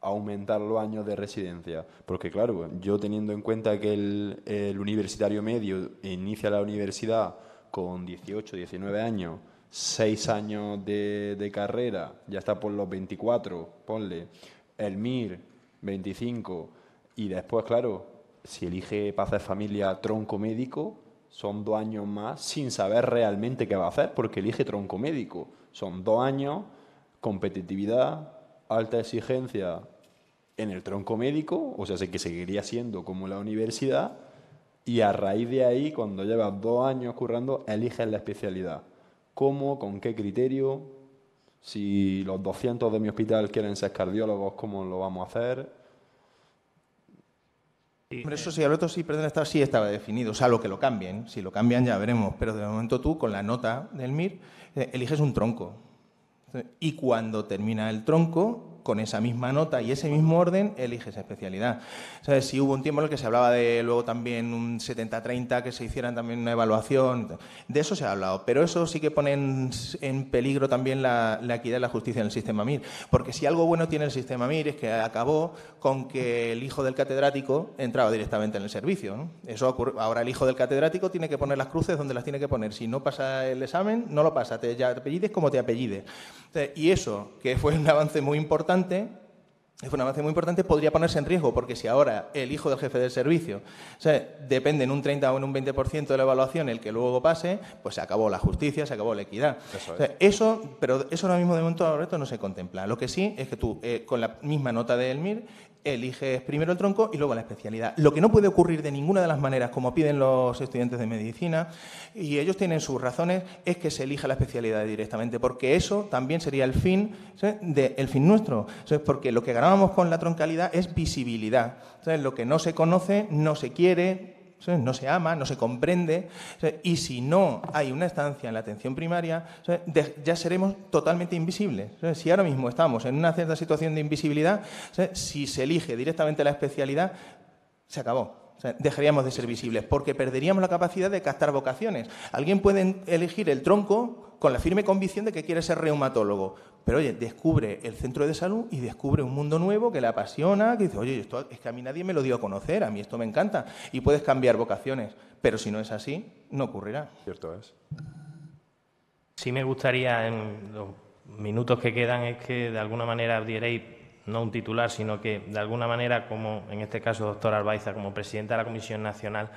aumentar los años de residencia? Porque claro, yo teniendo en cuenta que el, universitario medio inicia la universidad con 18, 19 años, 6 años de, carrera, ya está por los 24, ponle, el MIR 25, y después, claro, si elige para hacer familia tronco médico, son dos años más sin saber realmente qué va a hacer, porque elige tronco médico. Son dos años, competitividad, alta exigencia en el tronco médico, o sea, que seguiría siendo como la universidad, y a raíz de ahí, cuando llevas dos años currando, eliges la especialidad. ¿Cómo? ¿Con qué criterio? Si los 200 de mi hospital quieren ser cardiólogos, ¿cómo lo vamos a hacer? Eso sí, Alberto, sí, perdón, estaba, sí estaba definido, o sea, lo que lo cambien, si lo cambian ya veremos, pero de momento tú, con la nota del MIR, eh, eliges un tronco. Y cuando termina el tronco, con esa misma nota y ese mismo orden, eliges especialidad. ¿Sabes? Si hubo un tiempo en el que se hablaba de luego también un 70-30, que se hicieran también una evaluación, de eso se ha hablado, pero eso sí que pone en, peligro también la, equidad y la justicia en el sistema MIR, porque si algo bueno tiene el sistema MIR es que acabó con que el hijo del catedrático entraba directamente en el servicio. Eso ahora el hijo del catedrático tiene que poner las cruces donde las tiene que poner. Si no pasa el examen, no lo pasa, te apellides como te apellides. Y eso, que fue un avance muy importante, es un avance muy importante, podría ponerse en riesgo, porque si ahora el hijo del jefe del servicio depende en un 30 o en un 20% de la evaluación el que luego pase, pues se acabó la justicia, se acabó la equidad. Eso, pero eso ahora mismo de momento no se contempla. Lo que sí es que tú, eh, con la misma nota de Elmir, eliges primero el tronco y luego la especialidad. Lo que no puede ocurrir de ninguna de las maneras, como piden los estudiantes de medicina, y ellos tienen sus razones, es que se elija la especialidad directamente, porque eso también sería el fin, el fin nuestro. Porque lo que ganábamos con la troncalidad es visibilidad. Lo que no se conoce, no se quiere, no se ama, no se comprende, y si no hay una estancia en la atención primaria, ya seremos totalmente invisibles. Si ahora mismo estamos en una cierta situación de invisibilidad, si se elige directamente la especialidad, se acabó. dejaríamos de ser visibles porque perderíamos la capacidad de captar vocaciones. Alguien puede elegir el tronco con la firme convicción de que quiere ser reumatólogo, pero oye, descubre el centro de salud y descubre un mundo nuevo que le apasiona, que dice, oye, esto es que a mí nadie me lo dio a conocer, a mí esto me encanta, y puedes cambiar vocaciones, pero si no es así, no ocurrirá. Cierto es. Sí me gustaría, en los minutos que quedan, es que de alguna manera dierais no un titular, sino que de alguna manera, como en este caso doctor Albaiza, como presidenta de la Comisión Nacional,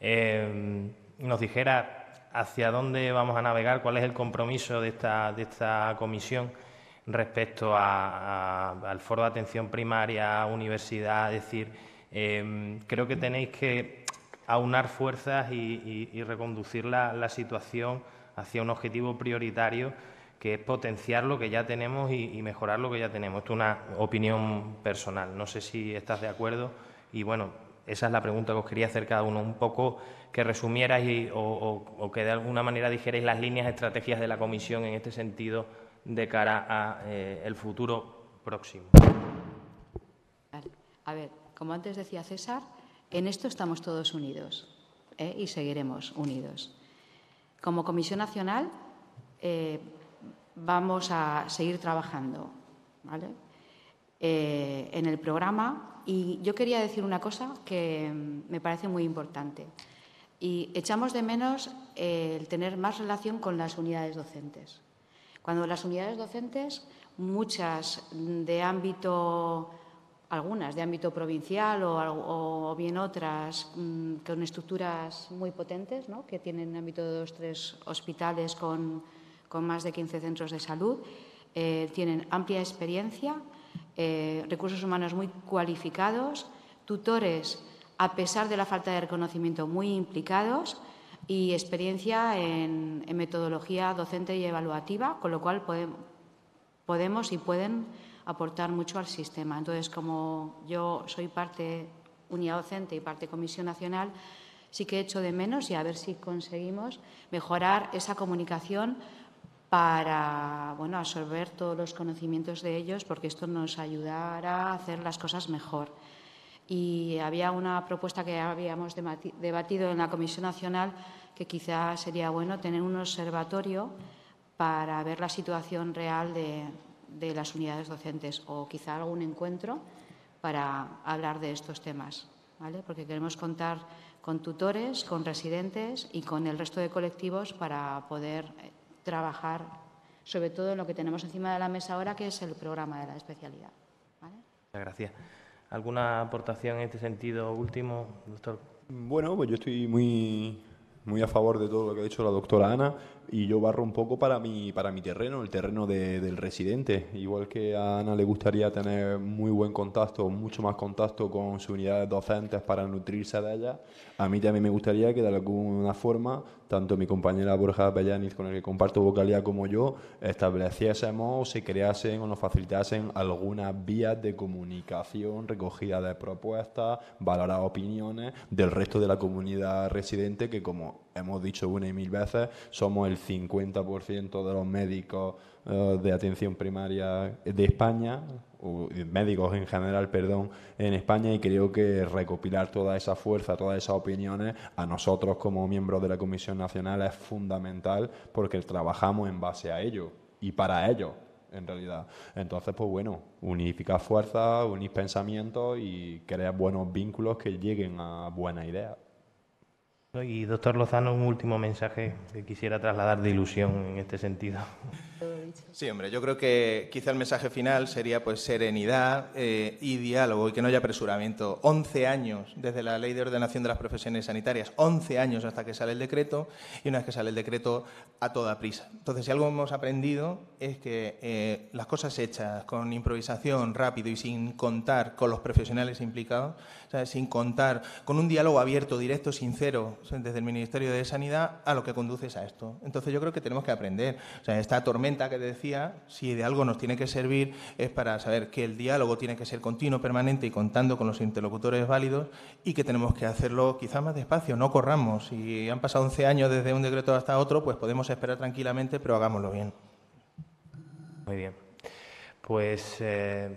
eh, nos dijera hacia dónde vamos a navegar, cuál es el compromiso de esta, de esta comisión respecto al foro de atención primaria, universidad, es decir, eh, creo que tenéis que aunar fuerzas y, reconducir la situación hacia un objetivo prioritario que es potenciar lo que ya tenemos y, mejorar lo que ya tenemos. Esto es una opinión personal. No sé si estás de acuerdo y bueno, esa es la pregunta que os quería hacer cada uno, un poco que resumierais o, que de alguna manera dijerais las líneas estrategias de la Comisión en este sentido de cara a eh, el futuro próximo. A ver, como antes decía César, en esto estamos todos unidos ¿eh? y seguiremos unidos. Como Comisión Nacional eh, vamos a seguir trabajando eh, en el programa y yo quería decir una cosa que me parece muy importante. Y echamos de menos el tener más relación con las unidades docentes. Cuando las unidades docentes, muchas de ámbito algunas de ámbito provincial o, bien otras mm, con estructuras muy potentes, que tienen ámbito de dos, tres hospitales con, más de 15 centros de salud, eh, tienen amplia experiencia, eh, recursos humanos muy cualificados, tutores, a pesar de la falta de reconocimiento, muy implicados y experiencia en, metodología docente y evaluativa, con lo cual podemos y pueden aportar mucho al sistema. Entonces, como yo soy parte unidad docente y parte Comisión Nacional, sí que he hecho de menos y a ver si conseguimos mejorar esa comunicación para bueno, absorber todos los conocimientos de ellos, porque esto nos ayudará a hacer las cosas mejor. Y había una propuesta que habíamos debatido en la Comisión Nacional que quizá sería bueno tener un observatorio para ver la situación real de, las unidades docentes o quizá algún encuentro para hablar de estos temas, ¿vale? porque queremos contar con tutores, con residentes y con el resto de colectivos para poder eh, trabajar sobre todo en lo que tenemos encima de la mesa ahora, que es el programa de la especialidad. ¿vale? Gracias. ¿Alguna aportación en este sentido último, doctor? Bueno, pues yo estoy muy, muy a favor de todo lo que ha dicho la doctora Ana y yo barro un poco para mi, para mi terreno, el terreno del residente. Igual que a Ana le gustaría tener muy buen contacto, mucho más contacto con sus unidades docentes para nutrirse de ellas, a mí también me gustaría que de alguna forma, tanto mi compañera Borja Bellaniz, con el que comparto vocalidad, como yo, estableciésemos, se creasen o nos facilitasen algunas vías de comunicación, recogida de propuestas, valorar opiniones del resto de la comunidad residente, que como hemos dicho una y mil veces, somos el 50% de los médicos eh, de atención primaria de España, o médicos en general, perdón, en España y creo que recopilar toda esa fuerza, todas esas opiniones a nosotros como miembros de la Comisión Nacional es fundamental porque trabajamos en base a ello y para ello en realidad. Entonces, pues bueno, unificar fuerzas, unir pensamientos y crear buenos vínculos que lleguen a buenas ideas. Y doctor Lozano, un último mensaje que quisiera trasladar de ilusión en este sentido. Sí, hombre, yo creo que quizá el mensaje final sería pues serenidad eh, y diálogo y que no haya apresuramiento. 11 años desde la Ley de Ordenación de las Profesiones Sanitarias, 11 años hasta que sale el decreto y una vez que sale el decreto a toda prisa. Entonces, si algo hemos aprendido es que eh, las cosas hechas con improvisación, rápido y sin contar con los profesionales implicados, sin contar con un diálogo abierto, directo, sincero desde el Ministerio de Sanidad a lo que conduces a esto. Entonces, yo creo que tenemos que aprender. O sea, esta tormenta que decía, si de algo nos tiene que servir es para saber que el diálogo tiene que ser continuo, permanente y contando con los interlocutores válidos y que tenemos que hacerlo quizá más despacio, no corramos. Si han pasado 11 años desde un decreto hasta otro, pues podemos esperar tranquilamente, pero hagámoslo bien. Muy bien. Pues eh,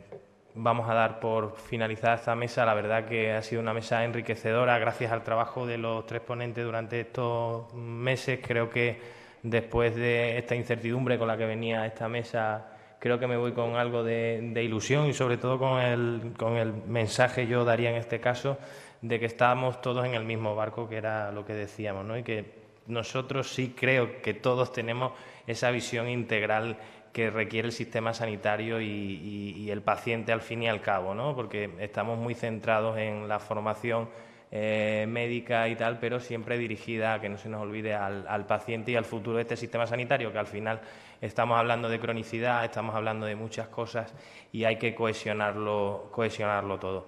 vamos a dar por finalizada esta mesa. La verdad que ha sido una mesa enriquecedora gracias al trabajo de los tres ponentes durante estos meses. Creo que después de esta incertidumbre con la que venía esta mesa, creo que me voy con algo de, ilusión y sobre todo con el, con el mensaje yo daría en este caso de que estábamos todos en el mismo barco, que era lo que decíamos, ¿no? y que nosotros sí creo que todos tenemos esa visión integral que requiere el sistema sanitario y, el paciente al fin y al cabo, ¿no? porque estamos muy centrados en la formación eh, médica y tal, pero siempre dirigida que no se nos olvide al, paciente y al futuro de este sistema sanitario, que al final estamos hablando de cronicidad, estamos hablando de muchas cosas y hay que cohesionarlo, cohesionarlo todo.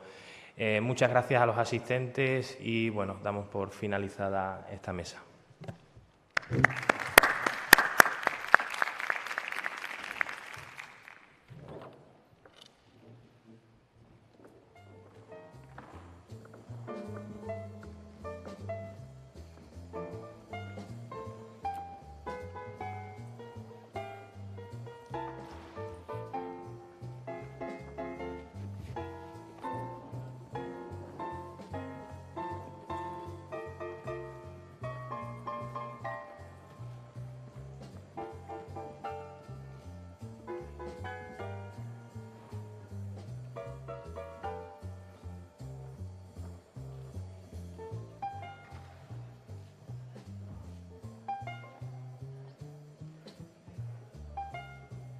Eh, muchas gracias a los asistentes y bueno, damos por finalizada esta mesa.